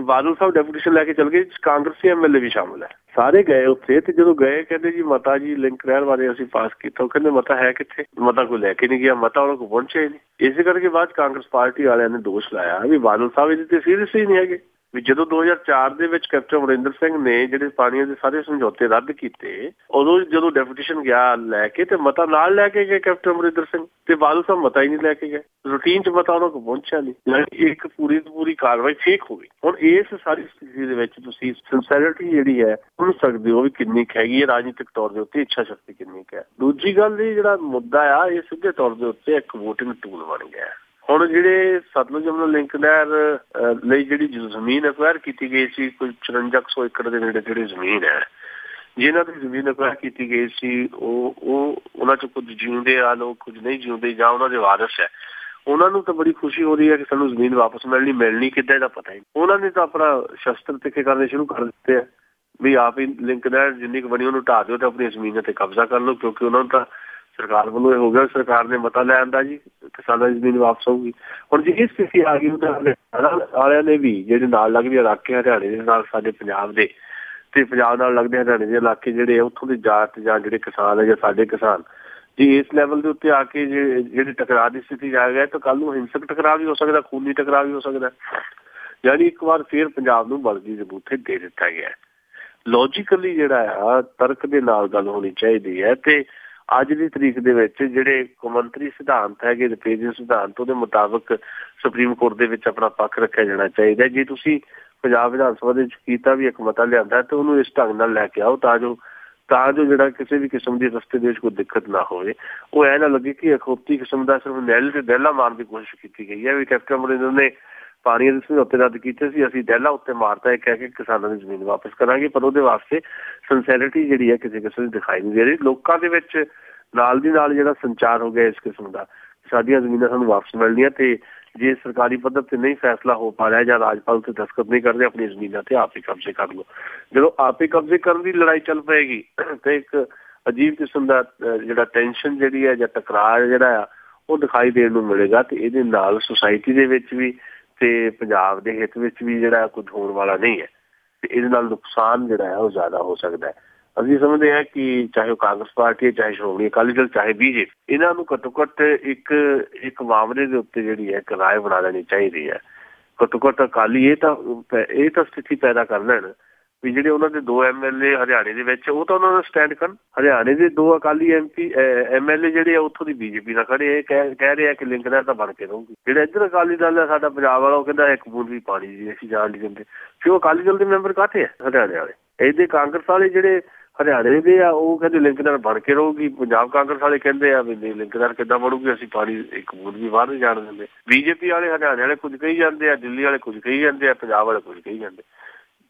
ਬਾਦਲ ਸਾਹਿਬ ਡੈਪੂਟੇਸ਼ਨ ਲੈ ਕੇ ਚਲ ਗਏ, ਕਾਂਗਰਸੀ ਐਮਐਲਏ ਵੀ ਸ਼ਾਮਲ ਹੈ। ਸਾਰੇ ਗਏ ਉੱਥੇ ਤੇ ਜਦੋਂ ਗਏ ਕਹਿੰਦੇ ਜੀ ਮਤਾ ਜੀ ਲਿੰਕ ਰਹਿਣ ਵਾਲੇ ਅਸੀਂ ਪਾਸ ਕੀਤਾ। ਉਹ ਕਹਿੰਦੇ ਮਤਾ ਹੈ ਕਿੱਥੇ? ਮਤਾ ਕੋਈ ਲੈ ਕੇ ਨਹੀਂ ਗਿਆ, ਮਤਾ ਉਹਨਾਂ ਕੋਲ ਪਹੁੰਚਿਆ ਨਹੀਂ। ਇਸੇ ਕਰਕੇ ਬਾਅਦ ਕਾਂਗਰਸ ਪਾਰਟੀ ਵਾਲਿਆਂ ਨੇ ਦੋਸ਼ ਲਾਇਆ ਵੀ ਬਾਦਲ ਸਾਹਿਬ ਇਹਦੇ ਤੇ ਸੀਰੀਅਸ ਹੀ ਨਹੀਂ ਹੈਗੇ। ਵੀ ਜਦੋਂ 2004 ਦੇ ਵਿੱਚ ਕੈਪਟਨ ਅਮਰਿੰਦਰ ਸਿੰਘ ਨੇ ਜਿਹੜੇ ਪਾਣੀਆਂ ਦੇ ਸਾਰੇ ਸਮਝੌਤੇ ਰੱਦ ਕੀਤੇ, ਉਦੋਂ ਜਦੋਂ ਡੈਪੂਟੇਸ਼ਨ ਗਿਆ ਲੈ ਕੇ ਤੇ ਮਤਾ ਨਾਲ ਲੈ ਕੇ ਗਏ ਕੈਪਟਨ ਅਮਰਿੰਦਰ ਸਿੰਘ ਤੇ ਬਾਦਲ ਸਾਹਿਬ ਮਤਾ ਹੀ ਨਹੀਂ ਲੈ ਕੇ ਗਏ। ਰੂਟੀਨ 'ਚ ਮਤਾ ਉਹਨਾਂ ਕੋਲ ਪਹੁੰਚਿਆ ਨਹੀਂ। ਯਾਨੀ ਇੱਕ ਪੂਰੀ ਪੂਰੀ ਕਾਰਵਾਈ ਫੇਕ ਹੋ ਗਈ। ਹੁਣ ਇਸ ਸਾਰੀ ਸਥਿਤੀ ਦੇ ਵਿੱਚ ਤੁਸੀਂ ਸਿੰਸੈਰਿਟੀ ਜਿਹੜੀ ਹੈ ਉਹਨੂੰ ਸਕਦੇ ਹੋ ਵੀ ਕਿੰਨੀ ਹੈਗੀ ਹੈ ਰਾਜਨੀਤਿਕ ਤੌਰ ਦੇ ਉੱਤੇ, ਇੱਛਾ ਸ਼ਕਤੀ ਕਿੰਨੀ ਹੈ। ਦੂਜੀ ਗੱਲ ਇਹ ਜਿਹੜਾ ਮੁੱਦਾ ਆ, ਇਹ ਸਿੱਧੇ ਤੌਰ ਦੇ ਉੱਤੇ ਇੱਕ ਵੋਟਿੰਗ ਟੂਲ ਬਣ ਗਿਆ। ਹੁਣ ਜਿਹੜੇ ਸਤਲੁਜ ਜਮਨਾ ਲਿੰਕ ਨਹਿਰ ਲਈ ਜਿਹੜੀ ਜ਼ਮੀਨ ਅਕਵਾਇਰ ਕੀਤੀ ਗਈ ਸੀ, ਕੋਈ 5400 ਏਕੜ ਦੇ ਨੇੜੇ ਜਿਹੜੀ ਜ਼ਮੀਨ ਹੈ। ਜਿਨ੍ਹਾਂ ਦੀ ਜ਼ਮੀਨ ਅਕਵਾਇਰ ਕੀਤੀ ਗਈ ਸੀ, ਉਹ ਉਹ, ਉਹਨਾਂ ਚ ਕੁਝ ਜਿਉਂਦੇ ਆ, ਲੋਕ ਕੁਝ ਨਹੀਂ ਜਿਉਂਦੇ, ਜਾਂ ਉਹਨਾਂ ਦੇ ਵਾਰਿਸ ਹੈ। ਉਹਨਾਂ ਨੂੰ ਤਾਂ ਬੜੀ ਖੁਸ਼ੀ ਹੋ ਰਹੀ ਹੈ ਕਿ ਸਾਨੂੰ ਜ਼ਮੀਨ ਵਾਪਸ ਮਿਲਣੀ ਮਿਲਣੀ ਕਿੱਦਾਂ ਦਾ ਪਤਾ ਹੀ ਉਹਨਾਂ ਨੇ ਤਾਂ ਆਪਣਾ ਸ਼ਸਤਰ ਤਿੱਖੇ ਕਰਨੇ ਸ਼ੁਰੂ ਕਰ ਦਿੱਤੇ ਆ। ਵੀ ਆਪ ਹੀ ਲਿੰਕ ਨਹਿਰ ਜਿੰਨੀ ਕੁ ਬਣੀ, ਉਹਨੂੰ ਢਾ ਦਿਓ ਤੇ ਆਪਣੀ ਜ਼ਮੀਨਾਂ ਤੇ ਕਬਜ਼ਾ ਕਰ ਲਓ, ਕਿਉਂਕਿ ਉਹਨਾਂ ਨੂੰ ਤਾਂ ਸਰਕਾਰ ਵੱਲੋਂ ਇਹ ਹੋ ਗਿਆ, ਸਰਕਾਰ ਨੇ ਮਤਾ ਲੈ ਆਂਦਾ ਜੀ ਕਿਸਾਨਾਂ ਦੀ ਜ਼ਮੀਨ ਵਾਪਸ ਹੋਊਗੀ। ਹੁਣ ਜੇ ਇਸ ਸਥਿਤੀ ਆ ਗਈ ਤਾਂ ਵਾਲਿਆਂ ਨੇ ਵੀ ਜਿਹੜੇ ਨਾਲ ਲੱਗਦੇ ਇਲਾਕੇ ਹਰਿਆਣੇ ਦੇ ਨਾਲ, ਸਾਡੇ ਪੰਜਾਬ ਦੇ, ਤੇ ਪੰਜਾਬ ਨਾਲ ਲੱਗਦੇ ਹਰਿਆਣੇ ਦੇ ਇਲਾਕੇ ਜਿਹੜੇ ਉੱਥੋਂ ਦੇ ਜਾਤ ਜਾਂ ਜਿਹੜੇ ਕਿਸਾਨ ਹੈ ਜਾਂ ਸਾਡੇ ਕਿਸਾਨ, ਜੀ ਇਸ ਲੈਵਲ ਦੇ ਉੱਤੇ ਆ ਕੇ ਜਿਹੜੇ ਟਕਰਾਅ ਦੀ ਸਥਿਤੀ ਆ ਗਿਆ ਤਾਂ ਕੱਲ ਨੂੰ ਹਿੰਸਕ ਟਕਰਾਅ ਵੀ ਹੋ ਸਕਦਾ, ਖੂਨੀ ਟਕਰਾਅ ਵੀ ਹੋ ਸਕਦਾ। ਯਾਨੀ ਇੱਕ ਵਾਰ ਫੇਰ ਪੰਜਾਬ ਨੂੰ ਬਲਦੀ ਜ਼ਬੂਤੇ ਦੇ ਦਿੱਤਾ ਗਿਆ। ਲੌਜੀਕਲੀ ਜਿਹੜਾ ਆ, ਤਰਕ ਦੇ ਨਾਲ ਗੱਲ ਹੋਣੀ ਚਾਹੀਦੀ ਹੈ, ਤੇ ਅੱਜ ਦੀ ਤਰੀਕ ਦੇ ਵਿੱਚ ਜਿਹੜੇ ਕੌਮੰਤਰੀ ਸਿਧਾਂਤ ਹੈਗੇ ਪੇਜਿੰਗ ਸਿਧਾਂਤ, ਉਹਦੇ ਮੁਤਾਬਕ ਸੁਪਰੀਮ ਕੋਰਟ ਦੇ ਵਿੱਚ ਆਪਣਾ ਪੱਖ ਰੱਖਿਆ ਜਾਣਾ ਚਾਹੀਦਾ ਜੇ ਤੁਸੀਂ ਪੰਜਾਬ ਵਿਧਾਨ ਸਭਾ ਦੇ ਵਿੱਚ ਕੀਤਾ ਵੀ ਇੱਕ ਮਤਾ ਲਿਆਂਦਾ ਤੇ ਉਹਨੂੰ ਇਸ ਢੰਗ ਨਾਲ ਲੈ ਕੇ ਆਓ ਤਾਂ ਜੋ ਤਾਂ ਜੋ ਜਿਹੜਾ ਕਿਸੇ ਵੀ ਕਿਸਮ ਦੀ ਰਸਤੇ ਦੇ ਵਿੱਚ ਕੋਈ ਦਿੱਕਤ ਨਾ ਹੋਵੇ। ਉਹ ਐ ਨਾ ਲੱਗੇ ਕਿ ਅਖੋਤੀ ਕਿਸਮ ਦਾ ਸਿਰਫ ਨੈਲ ਤੇ ਦਹਿਲਾ ਮਾਰਨ ਦੀ ਕੋਸ਼ਿਸ਼ ਕੀਤੀ ਗਈ ਹੈ। ਵੀ ਕੈਪਟਨ ਅਮਰਿੰਦਰ ਨੇ ਪਾਣੀ ਦੇ ਸਮਝੌਤੇ ਰੱਦ ਕੀਤੇ ਸੀ, ਅਸੀਂ ਦਹਿਲਾ ਉੱਤੇ ਮਾਰਤਾ, ਇਹ ਕਹਿ ਕੇ ਕਿਸਾਨਾਂ ਦੀ ਜ਼ਮੀਨ ਵਾਪਸ ਕਰਾਂਗੇ, ਪਰ ਉਹਦੇ ਵਾਸਤੇ ਸਿੰਸੈਰਿਟੀ ਜਿਹੜੀ ਹੈ ਕਿਸੇ ਕਿਸੇ ਦੀ ਦਿਖਾਈ ਨਹੀਂ ਦੇ ਰਹੀ। ਲੋਕਾਂ ਦੇ ਵਿੱਚ ਨਾਲ ਦੀ ਨਾਲ ਜਿਹੜਾ ਸੰਚਾਰ ਹੋ ਗਿਆ ਇਸ ਕਿਸਮ ਦਾ, ਸਾਡੀਆਂ ਜ਼ਮੀਨਾਂ ਸਾਨੂੰ ਵਾਪਸ ਮਿਲਣੀਆਂ ਤੇ ਜੇ ਸਰਕਾਰੀ ਪੱਧਰ ਤੇ ਨਹੀਂ ਫੈਸਲਾ ਹੋ ਪਾ ਰਿਹਾ ਜਾਂ ਰਾਜਪਾਲ ਤੇ ਦਸਖਤ ਨਹੀਂ ਕਰਦੇ ਆਪਣੀ ਜ਼ਮੀਨਾਂ ਤੇ ਆਪ ਹੀ ਕਬਜ਼ੇ ਕਰ ਲਓ। ਜਦੋਂ ਆਪ ਹੀ ਕਬਜ਼ੇ ਕਰਨ ਦੀ ਲੜਾਈ ਚੱਲ ਪਏਗੀ, ਤੇ ਇੱਕ ਅਜੀਬ ਕਿਸਮ ਦਾ ਜਿਹੜਾ ਟੈਨਸ਼ਨ ਜਿਹੜੀ ਹੈ ਜਾਂ ਟਕਰਾਅ ਜਿਹੜਾ ਆ, ਉਹ ਦਿਖਾਈ ਦੇਣ ਨੂੰ ਮਿਲੇਗਾ ਤੇ ਇਹਦੇ ਨਾਲ ਸੁਸਾਇਟੀ ਦੇ ਵਿੱਚ ਵੀ ਤੇ ਪੰਜਾਬ ਦੇ ਹਿੱਤ ਵਿੱਚ ਵੀ ਜਿਹੜਾ ਕੁਝ ਹੋਣ ਵਾਲਾ ਨਹੀਂ ਹੈ ਤੇ ਇਹਦੇ ਨਾਲ ਨੁਕਸਾਨ ਜਿਹੜਾ ਹੈ ਉਹ ਜ਼ਿਆਦਾ ਹੋ ਸਕਦਾ ਹੈ। ਅਸੀਂ ਸਮਝਦੇ ਹਾਂ ਕਿ ਚਾਹੇ ਉਹ ਕਾਂਗਰਸ ਪਾਰਟੀ ਹੈ, ਚਾਹੇ ਸ਼੍ਰੋਮਣੀ ਅਕਾਲੀ ਦਲ, ਚਾਹੇ ਬੀਜੇਪੀ, ਇਹਨਾਂ ਨੂੰ ਘੱਟੋ ਘੱਟ ਇੱਕ ਇੱਕ ਮਾਮਲੇ ਦੇ ਉੱਤੇ ਜਿਹੜੀ ਹੈ ਇੱਕ ਰਾਏ ਬਣਾ ਲੈਣੀ ਚਾਹੀਦੀ ਹੈ। ਘੱਟੋ ਘੱਟ ਅਕਾਲੀ ਇਹ ਤਾਂ ਇਹ ਤਾਂ ਸਥਿਤੀ ਪੈਦਾ ਕਰ ਲੈਣ ਵੀ ਜਿਹੜੇ ਉਹਨਾਂ ਦੇ ਦੋ ਐਮਐਲਏ ਹਰਿਆਣੇ ਦੇ ਵਿੱਚ, ਉਹ ਤਾਂ ਉਹਨਾਂ ਦਾ ਸਟੈਂਡ ਕਰਨ। ਹਰਿਆਣੇ ਦੇ ਦੋ ਅਕਾਲੀ ਐਮਪੀ ਐਮਐਲਏ ਜਿਹੜੇ ਆ, ਉੱਥੋਂ ਦੀ ਬੀਜੇਪੀ ਨਾਲ ਖੜੇ ਇਹ ਕਹਿ ਰਹੇ ਆ ਕਿ ਲਿੰਕ ਨਾਲ ਤਾਂ ਬਣ ਕੇ ਰਹੂਗੀ। ਜਿਹੜਾ ਇੱਧਰ ਅਕਾਲੀ ਦਲ ਆ, ਸਾਡਾ ਪੰਜਾਬ ਵਾਲਾ, ਉਹ ਕਹਿੰਦਾ ਇੱਕ ਬੂੰਦ ਵੀ ਪਾਣੀ ਜੀ ਅਸੀਂ ਜਾਣ ਨਹੀਂ ਦਿੰਦੇ। ਫਿਰ ਉਹ ਅਕਾਲੀ ਦਲ ਦੇ ਮੈਂਬਰ ਕਾਹਤੇ ਆ? ਹਰਿਆਣੇ ਵਾਲੇ। ਇਹਦੇ ਕਾਂਗਰਸ ਵਾਲੇ ਜਿਹੜੇ ਹਰਿਆਣੇ ਦੇ ਆ, ਉਹ ਕਹਿੰਦੇ ਲਿੰਕਦਾਰ ਬਣ ਕੇ ਰਹੂਗੀ। ਪੰਜਾਬ ਕਾਂਗਰਸ ਵਾਲੇ ਕਹਿੰਦੇ ਆ ਵੀ ਨਹੀਂ, ਲਿੰਕ ਕਿੱਦਾਂ ਬਣੂਗੀ, ਅਸੀਂ ਪਾਣੀ, ਇੱਕ ਬੂੰਦ ਵੀ ਬਾਹਰ ਨਹੀਂ ਜਾਣ ਦਿੰਦੇ। ਬੀਜੇਪੀ ਵਾਲੇ ਹਰਿਆਣੇ ਵਾਲੇ ਕੁਝ ਕਹੀ ਜਾਂਦੇ ਆ, ਦਿੱਲੀ ਵਾਲੇ ਕੁਝ ਕਹੀ ਜਾਂਦੇ ਆ, ਪੰਜਾਬ ਵਾਲੇ ਕੁਝ ਕਹੀ ਜਾਂਦੇ।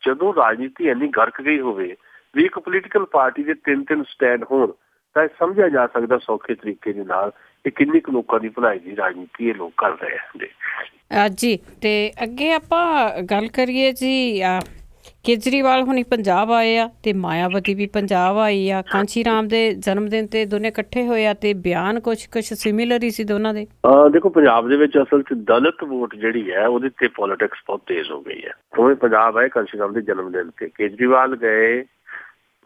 ਜਦੋਂ ਰਾਜਨੀਤੀ ਇੰਨੀ ਗਰਕ ਗਈ ਹੋਵੇ, ਵੀ ਇੱਕ ਪੋਲੀਟੀਕਲ ਪਾਰਟੀ ਦੇ ਤਿੰਨ ਤਿੰਨ ਸਟੈਂਡ ਹੋਣ, ਤਾਂ ਇਹ ਸਮਝਿਆ ਜਾ ਸਕਦਾ ਸੌਖੇ ਤਰੀਕੇ ਦੇ ਨਾਲ ਕਿ ਕਿੰਨੀ ਕੁ ਲੋਕਾਂ ਦੀ ਭਲਾਈ ਦੀ ਰਾਜਨੀਤੀ ਇਹ ਲੋਕ ਕਰ ਰਹੇ ਹਨ। ਜੀ, ਤੇ ਅੱਗੇ ਆਪਾਂ ਗੱਲ ਕਰੀਏ ਜੀ ਕੇਜਰੀਵਾਲ ਹੁਣੀ ਪੰਜਾਬ ਆਏ ਆ ਤੇ ਮਾਇਆਵਤੀ ਵੀ ਪੰਜਾਬ ਆਈ ਆ। ਕਾਂਚੀ ਰਾਮ ਦੇ ਜਨਮ ਦਿਨ ਤੇ ਦੋਨੇ ਇਕੱਠੇ ਹੋਏ ਆ ਤੇ ਬਿਆਨ ਕੁਝ ਕੁਝ ਸਿਮਿਲਰ ਹੀ ਸੀ ਦੋਨਾਂ ਦੇ? ਦੇਖੋ, ਪੰਜਾਬ ਦੇ ਵਿੱਚ ਅਸਲ 'ਚ ਦਲਿਤ ਵੋਟ ਜਿਹੜੀ ਹੈ, ਉਹਦੇ ਤੇ ਪੋਲਿਟਿਕਸ ਬਹੁਤ ਤੇਜ਼ ਹੋ ਗਈ ਹੈ। ਉਹ ਪੰਜਾਬ ਆਏ ਕਾਂਚੀ ਰਾਮ ਦੇ ਜਨਮ ਦਿਨ ਤੇ। ਕੇਜਰੀਵਾਲ ਗਏ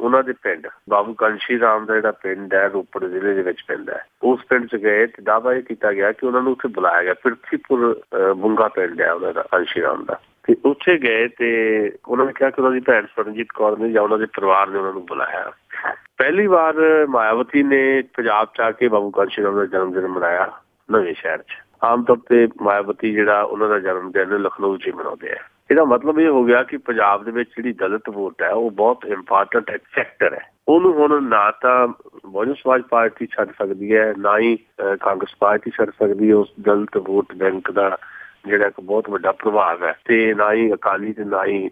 ਉਹਨਾਂ ਦੇ ਪਿੰਡ। ਬਾਬੂ ਕੰਸ਼ੀ ਰਾਮ ਦਾ ਜਿਹੜਾ ਪਿੰਡ ਹੈ, ਰੋਪੜ ਜ਼ਿਲ੍ਹੇ ਦੇ ਵਿੱਚ ਪੈਂਦਾ ਹੈ। ਉਸ ਪਿੰਡ 'ਚ ਗਏ ਤੇ ਦਾਅਵਾ ਇਹ ਕੀਤਾ ਗਿਆ ਕਿ ਉਹਨਾਂ ਨੂੰ ਉੱਥੇ ਬੁਲਾਇਆ ਗਿਆ। ਪ੍ਰਿਥੀਪੁਰ ਬੁੰਗਾ ਪਿੰਡ ਹੈ ਉਹਨਾਂ ਦਾ, ਕੰਸ਼ੀ ਰਾਮ ਦਾ। ਤੇ ਉੱਥੇ ਗਏ ਤੇ ਉਹਨਾਂ ਨੇ ਕਿਹਾ ਕਿ ਉਹਨਾਂ ਦੀ ਭੈਣ ਸਰਨਜੀਤ ਕੌਰ ਨੇ ਜਾਂ ਉਹਨਾਂ ਦੇ ਪਰਿਵਾਰ ਨੇ ਉਹਨਾਂ ਨੂੰ ਬੁਲਾਇਆ। ਪਹਿਲੀ ਵਾਰ ਮਾਇਆਵਤੀ ਨੇ ਪੰਜਾਬ ਚ ਆ ਕੇ ਬਾਬੂ ਕਾਂਸ਼ੀ ਰਾਮ ਦਾ ਜਨਮ ਦਿਨ ਮਨਾਇਆ ਨਵੇਂ ਸ਼ਹਿਰ 'ਚ। ਆਮ ਤੌਰ ਤੇ ਮਾਇਆਵਤੀ ਜਿਹੜਾ ਉਹਨਾਂ ਦਾ ਜਨਮ ਦਿਨ ਲਖਨਊ 'ਚ ਮਨਾਉਂਦੇ ਆ। ਇਹਦਾ ਮਤਲਬ ਇਹ ਹੋ ਗਿਆ ਕਿ ਪੰਜਾਬ ਦੇ ਵਿੱਚ ਜਿਹੜੀ ਦਲਿਤ ਵੋਟ ਹੈ, ਉਹ ਬਹੁਤ ਇੰਪੋਰਟੈਂਟ ਫੈਕਟਰ ਹੈ। ਉਹਨੂੰ ਹੁਣ ਨਾ ਤਾਂ ਬਹੁਜਨ ਸਮਾਜ ਪਾਰਟੀ ਛੱਡ ਸਕਦੀ ਹੈ, ਨਾ ਹੀ ਕਾਂਗਰਸ ਪਾਰਟੀ ਛੱਡ ਸਕਦੀ ਹੈ। ਉਸ ਦਲਿਤ ਵੋਟ ਬੈਂਕ ਦਾ ਜਿਹੜਾ ਇੱਕ ਬਹੁਤ ਵੱਡਾ ਪ੍ਰਭਾਵ ਹੈ ਤੇ ਨਾ ਹੀ ਅਕਾਲੀ ਤੇ ਨਾ ਹੀ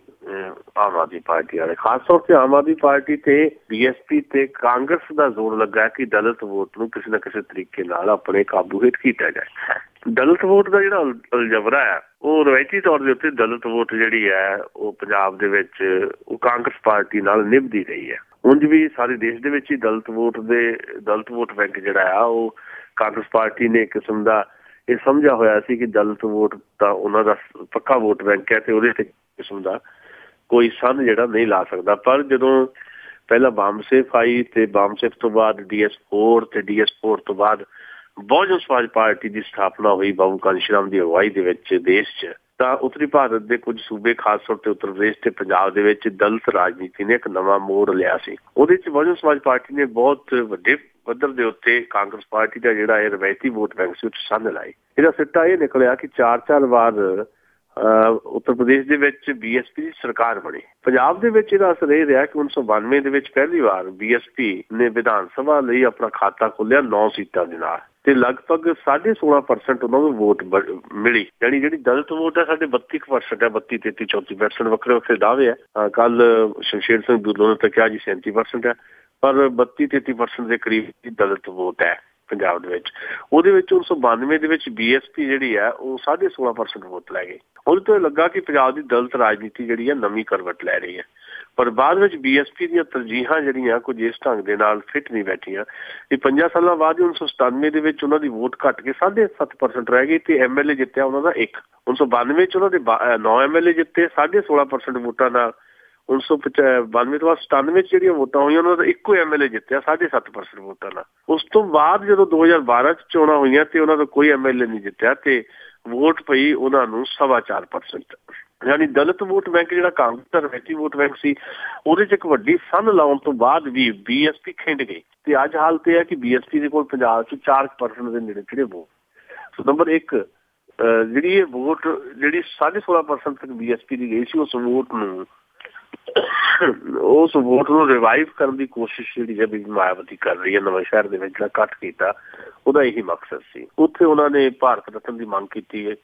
ਆਮ ਆਦਮੀ ਪਾਰਟੀ ਵਾਲੇ। ਖਾਸ ਤੌਰ ਤੇ ਆਮ ਆਦਮੀ ਪਾਰਟੀ ਤੇ ਬੀਐਸਪੀ ਤੇ ਕਾਂਗਰਸ ਦਾ ਜ਼ੋਰ ਲੱਗਾ ਕਿ ਦਲਿਤ ਵੋਟ ਨੂੰ ਕਿਸੇ ਨਾ ਕਿਸੇ ਤਰੀਕੇ ਨਾਲ ਆਪਣੇ ਕਾਬੂ ਹੇਠ ਕੀਤਾ ਜਾਏ। ਦਲਿਤ ਵੋਟ ਦਾ ਜਿਹੜਾ ਅਲਜਬਰਾ ਹੈ, ਉਹ ਰਵਾਇਤੀ ਤੌਰ ਦੇ ਉੱਤੇ ਦਲਿਤ ਵੋਟ ਜਿਹੜੀ ਹੈ, ਉਹ ਪੰਜਾਬ ਦੇ ਵਿੱਚ ਉਹ ਕਾਂਗਰਸ ਪਾਰਟੀ ਨਾਲ ਨਿਭਦੀ ਰਹੀ ਹੈ। ਉਂਝ ਵੀ ਸਾਰੇ ਦੇਸ਼ ਦੇ ਵਿੱਚ ਹੀ ਦਲਿਤ ਵੋਟ ਦੇ, ਦਲਿਤ ਵੋਟ ਬੈਂਕ ਜਿਹੜਾ ਆ, ਉਹ ਕਾਂਗਰਸ ਪਾਰਟੀ ਨੇ ਕਿਸਮ ਦਾ ਇਹ ਸਮਝਿਆ ਹੋਇਆ ਸੀ ਕਿ ਦਲਿਤ ਵੋਟ ਤਾਂ ਉਹਨਾਂ ਦਾ ਪੱਕਾ ਵੋਟ ਬੈਂਕ ਹੈ ਤੇ ਉਹਦੇ ਤੇ ਕਿਸਮ ਦਾ ਕੋਈ ਸੰਨ ਜਿਹੜਾ ਨਹੀਂ ਲਾ ਸਕਦਾ। ਪਰ ਜਦੋਂ ਪਹਿਲਾਂ ਬਾਮਸੇਫ ਆਈ ਤੇ ਬਾਮਸੇਫ ਤੋਂ ਬਾਅਦ ਡੀਐਸ4 ਤੇ ਡੀਐਸ4 ਤੋਂ ਬਾਅਦ ਬਹੁਜਨ ਸਮਾਜ ਪਾਰਟੀ ਦੀ ਸਥਾਪਨਾ ਹੋਈ ਬਾਬੂ ਕਾਂਸ਼ੀ ਦੀ ਅਗਵਾਈ ਦੇ ਵਿੱਚ ਦੇਸ਼ 'ਚ, ਤਾਂ ਉੱਤਰੀ ਭਾਰਤ ਦੇ ਕੁਝ ਸੂਬੇ ਖਾਸ ਤੌਰ ਤੇ ਉੱਤਰ ਪ੍ਰਦੇਸ਼ ਤੇ ਪੰਜਾਬ ਦੇ ਵਿੱਚ ਦਲਿਤ ਰਾਜਨੀਤੀ ਨੇ ਇੱਕ ਨਵਾਂ ਮੋੜ ਲਿਆ ਸੀ। ਉਹਦੇ ਚ ਬਹੁਜਨ ਸਮਾਜ ਪਾਰਟੀ ਨੇ ਬਹੁਤ ਵੱਡੇ ਪੱਧਰ ਦੇ ਉੱਤੇ ਕਾਂਗਰਸ ਪਾਰਟੀ ਦਾ ਜਿਹੜਾ ਇਹ ਰਵਾਇਤੀ ਵੋਟ ਬੈਂਕ ਸੀ, ਉਹ ਸੰਨ ਲਾਈ ਇਹਦਾ ਸਿੱਟਾ ਇਹ ਨਿਕਲਿਆ ਕਿ ਚਾਰ ਚਾਰ ਵਾਰ ਉੱਤਰ ਪ੍ਰਦੇਸ਼ ਦੇ ਵਿੱਚ ਬੀਐਸਪੀ ਦੀ ਸਰਕਾਰ ਬਣੀ। ਪੰਜਾਬ ਦੇ ਵਿੱਚ ਇਹਦਾ ਅਸਰ ਇਹ ਰਿਹਾ ਕਿ 1992 ਦੇ ਵਿੱਚ ਪਹਿਲੀ ਵਾਰ ਬੀਐਸਪੀ ਨੇ ਵਿਧਾਨ ਸਭਾ ਲਈ ਆਪਣਾ ਖਾਤਾ ਖੋਲ੍ਹਿਆ 9 ਸੀਟਾਂ ਦੇ ਨਾਲ ਤੇ ਲਗਭਗ 16.5% ਉਹਨਾਂ ਨੂੰ ਵੋਟ ਮਿਲੀ। ਯਾਨੀ ਜਿਹੜੀ ਦਲਿਤ ਵੋਟ ਹੈ, ਸਾਡੇ 32% ਹੈ 32 33 34% ਵੱਖਰੇ ਵੱਖਰੇ ਦਾਅਵੇ ਆ ਕੱਲ ਸ਼ਮਸ਼ੇਰ ਸਿੰਘ ਦੁੱਲੋ ਨੇ ਤਾਂ ਕਿਹਾ ਜੀ 37% ਹੈ, ਪਰ 32 33% ਦੇ ਕਰੀਬ ਦੀ ਦਲਿਤ ਵੋਟ ਹੈ। ਪੰਜਾਬ ਦੇ ਵਿੱਚ। ਉਹਦੇ ਵਿੱਚ 1992 ਦੇ ਵਿੱਚ ਬੀਐਸਪੀ ਜਿਹੜੀ ਹੈ, ਉਹ 16.5% ਵੋਟ ਲੈ ਗਈ। ਉਹਦੇ ਤੋਂ ਲੱਗਾ ਕਿ ਪੰਜਾਬ ਦੀ ਦਲਿਤ ਰਾਜਨੀਤੀ ਜਿਹੜੀ ਹੈ, ਨਵੀਂ ਕਰਵਟ ਲੈ ਰਹੀ ਹੈ। ਪਰ ਬਾਅਦ ਵਿੱਚ ਬੀਐਸਪੀ ਦੀਆਂ ਤਰਜੀਹਾਂ ਜਿਹੜੀਆਂ, ਕੁਝ ਇਸ ਢੰਗ ਦੇ ਨਾਲ ਫਿੱਟ ਨਹੀਂ ਬੈਠੀਆਂ। ਇਹ 5 ਸਾਲਾਂ ਬਾਅਦ 1997 ਦੇ ਵਿੱਚ ਉਹਨਾਂ ਦੀ ਵੋਟ ਘਟ ਕੇ 7.5% ਰਹਿ ਗਈ ਤੇ ਐਮਐਲਏ ਜਿੱਤਿਆ ਉਹਨਾਂ ਦਾ 1 1992 ਚ ਉਹਨਾਂ ਦੇ 9 ਐਮਐਲਏ ਜਿੱਤੇ 16.5% ਵੋਟਾਂ ਨਾਲ 1992 ਤੋਂ ਬਾਅਦ 97 ਵਿੱਚ ਜਿਹੜੀਆਂ ਵੋਟਾਂ ਹੋਈਆਂ, ਉਹਨਾਂ ਦਾ ਇੱਕੋ ਐਮਐਲਏ ਜਿੱਤਿਆ 7.5% ਵੋਟਾਂ ਨਾਲ। ਉਸ ਤੋਂ ਬਾਅਦ ਜਦੋਂ 2012 ਚ ਚੋਣਾਂ ਹੋਈਆਂ ਤੇ ਉਹਨਾਂ ਦਾ ਕੋਈ ਐਮਐਲਏ ਨਹੀਂ ਜਿੱਤਿਆ ਤੇ ਵੋਟ ਪਈ ਉਹਨਾਂ ਨੂੰ 4.5% ਯਾਨੀ ਦਲਿਤ ਵੋਟ ਬੈਂਕ ਜਿਹੜਾ ਕਾਂਗਰਸ ਦਾ ਰਵੈਤੀ ਵੋਟ ਬੈਂਕ ਸੀ, ਉਹਦੇ 'ਚ ਇੱਕ ਵੱਡੀ ਸੰਨ ਲਾਉਣ ਤੋਂ ਬਾਅਦ ਵੀ ਬੀਐਸਪੀ ਖਿੰਡ ਗਈ। ਤੇ ਅੱਜ ਹਾਲਤ ਇਹ ਹੈ ਕਿ ਬੀਐਸਪੀ ਦੇ ਕੋਲ ਪੰਜਾਬ 'ਚ 4% ਦੇ ਨੇੜੇ ਜਿਹੜੇ ਵੋਟ ਸੋ ਨੰਬਰ 1 ਜਿਹੜੀ ਇਹ ਵੋਟ, ਜਿਹੜੀ 16.5% ਤੱਕ ਬੀਐਸਪੀ ਦੀ ਗਈ ਸੀ, ਉਸ ਵੋਟ ਨੂੰ ਉਸ ਵੋਟ ਨੂੰ ਰਿਵਾਈਵ ਕਰਨ ਦੀ ਕੋਸ਼ਿਸ਼ ਜਿਹੜੀ ਹੈ ਵੀ ਮਾਇਆਵਤੀ ਕਰ ਰਹੀ ਹੈ, ਨਵਾਂ ਸ਼ਹਿਰ ਦੇ ਵਿੱਚ ਜਿਹੜਾ ਕੀਤਾ, ਉਹਦਾ ਇਹੀ ਮਕਸਦ ਸੀ। ਉੱਥੇ ਉਹਨਾਂ ਨੇ ਭਾਰਤ ਰਤਨ ਦੀ ਮੰਗ ਕੀਤੀ ਹੈ,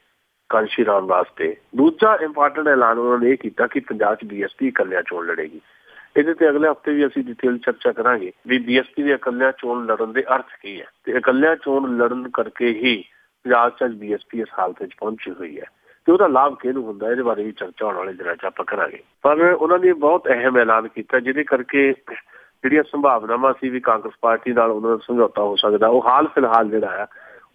ਕਾਂਸ਼ੀ ਰਾਮ ਵਾਸਤੇ। ਦੂਜਾ ਇੰਪੋਰਟੈਂਟ ਐਲਾਨ ਉਹਨਾਂ ਨੇ ਇਹ ਕੀਤਾ ਕਿ ਪੰਜਾਬ 'ਚ ਬੀਐਸਪੀ ਇਕੱਲਿਆਂ ਚੋਣ ਲੜੇਗੀ। ਇਹਦੇ ਤੇ ਅਗਲੇ ਹਫ਼ਤੇ ਵੀ ਅਸੀਂ ਡਿਟੇਲ ਚਰਚਾ ਕਰਾਂਗੇ ਵੀ ਬੀਐਸਪੀ ਦੇ ਇਕੱਲਿਆਂ ਚੋਣ ਲੜਨ ਦੇ ਅਰਥ ਕੀ ਹੈ। ਤੇ ਇਕੱਲਿਆਂ ਚੋਣ ਲੜਨ ਕਰਕੇ ਹੀ ਪੰਜਾਬ 'ਚ ਬੀਐਸਪੀ ਇਸ ਹਾਲਤ ਵਿੱਚ ਪਹੁੰਚੀ ਹੋਈ ਹੈ। ਤੇ ਉਹਦਾ ਲਾਭ ਕਿਹਨੂੰ ਹੁੰਦਾ? ਇਹਦੇ ਬਾਰੇ ਵੀ ਚਰਚਾ ਹੋਣ ਵਾਲੇ ਦਿਨਾਂ 'ਚ ਆਪਾਂ ਕਰਾਂਗੇ। ਪਰ ਉਹਨਾਂ ਨੇ ਬਹੁਤ ਅਹਿਮ ਐਲਾਨ ਕੀਤਾ, ਜਿਹਦੇ ਕਰਕੇ ਜਿਹੜੀਆਂ ਸੰਭਾਵਨਾਵਾਂ ਸੀ ਵੀ ਕਾਂਗਰਸ ਪਾਰਟੀ ਨਾਲ ਉਹਨਾਂ ਦਾ ਸਮਝੌਤਾ ਹੋ ਸਕਦਾ, ਉਹ ਹਾਲ ਫਿਲਹਾਲ ਜਿਹੜਾ ਆ,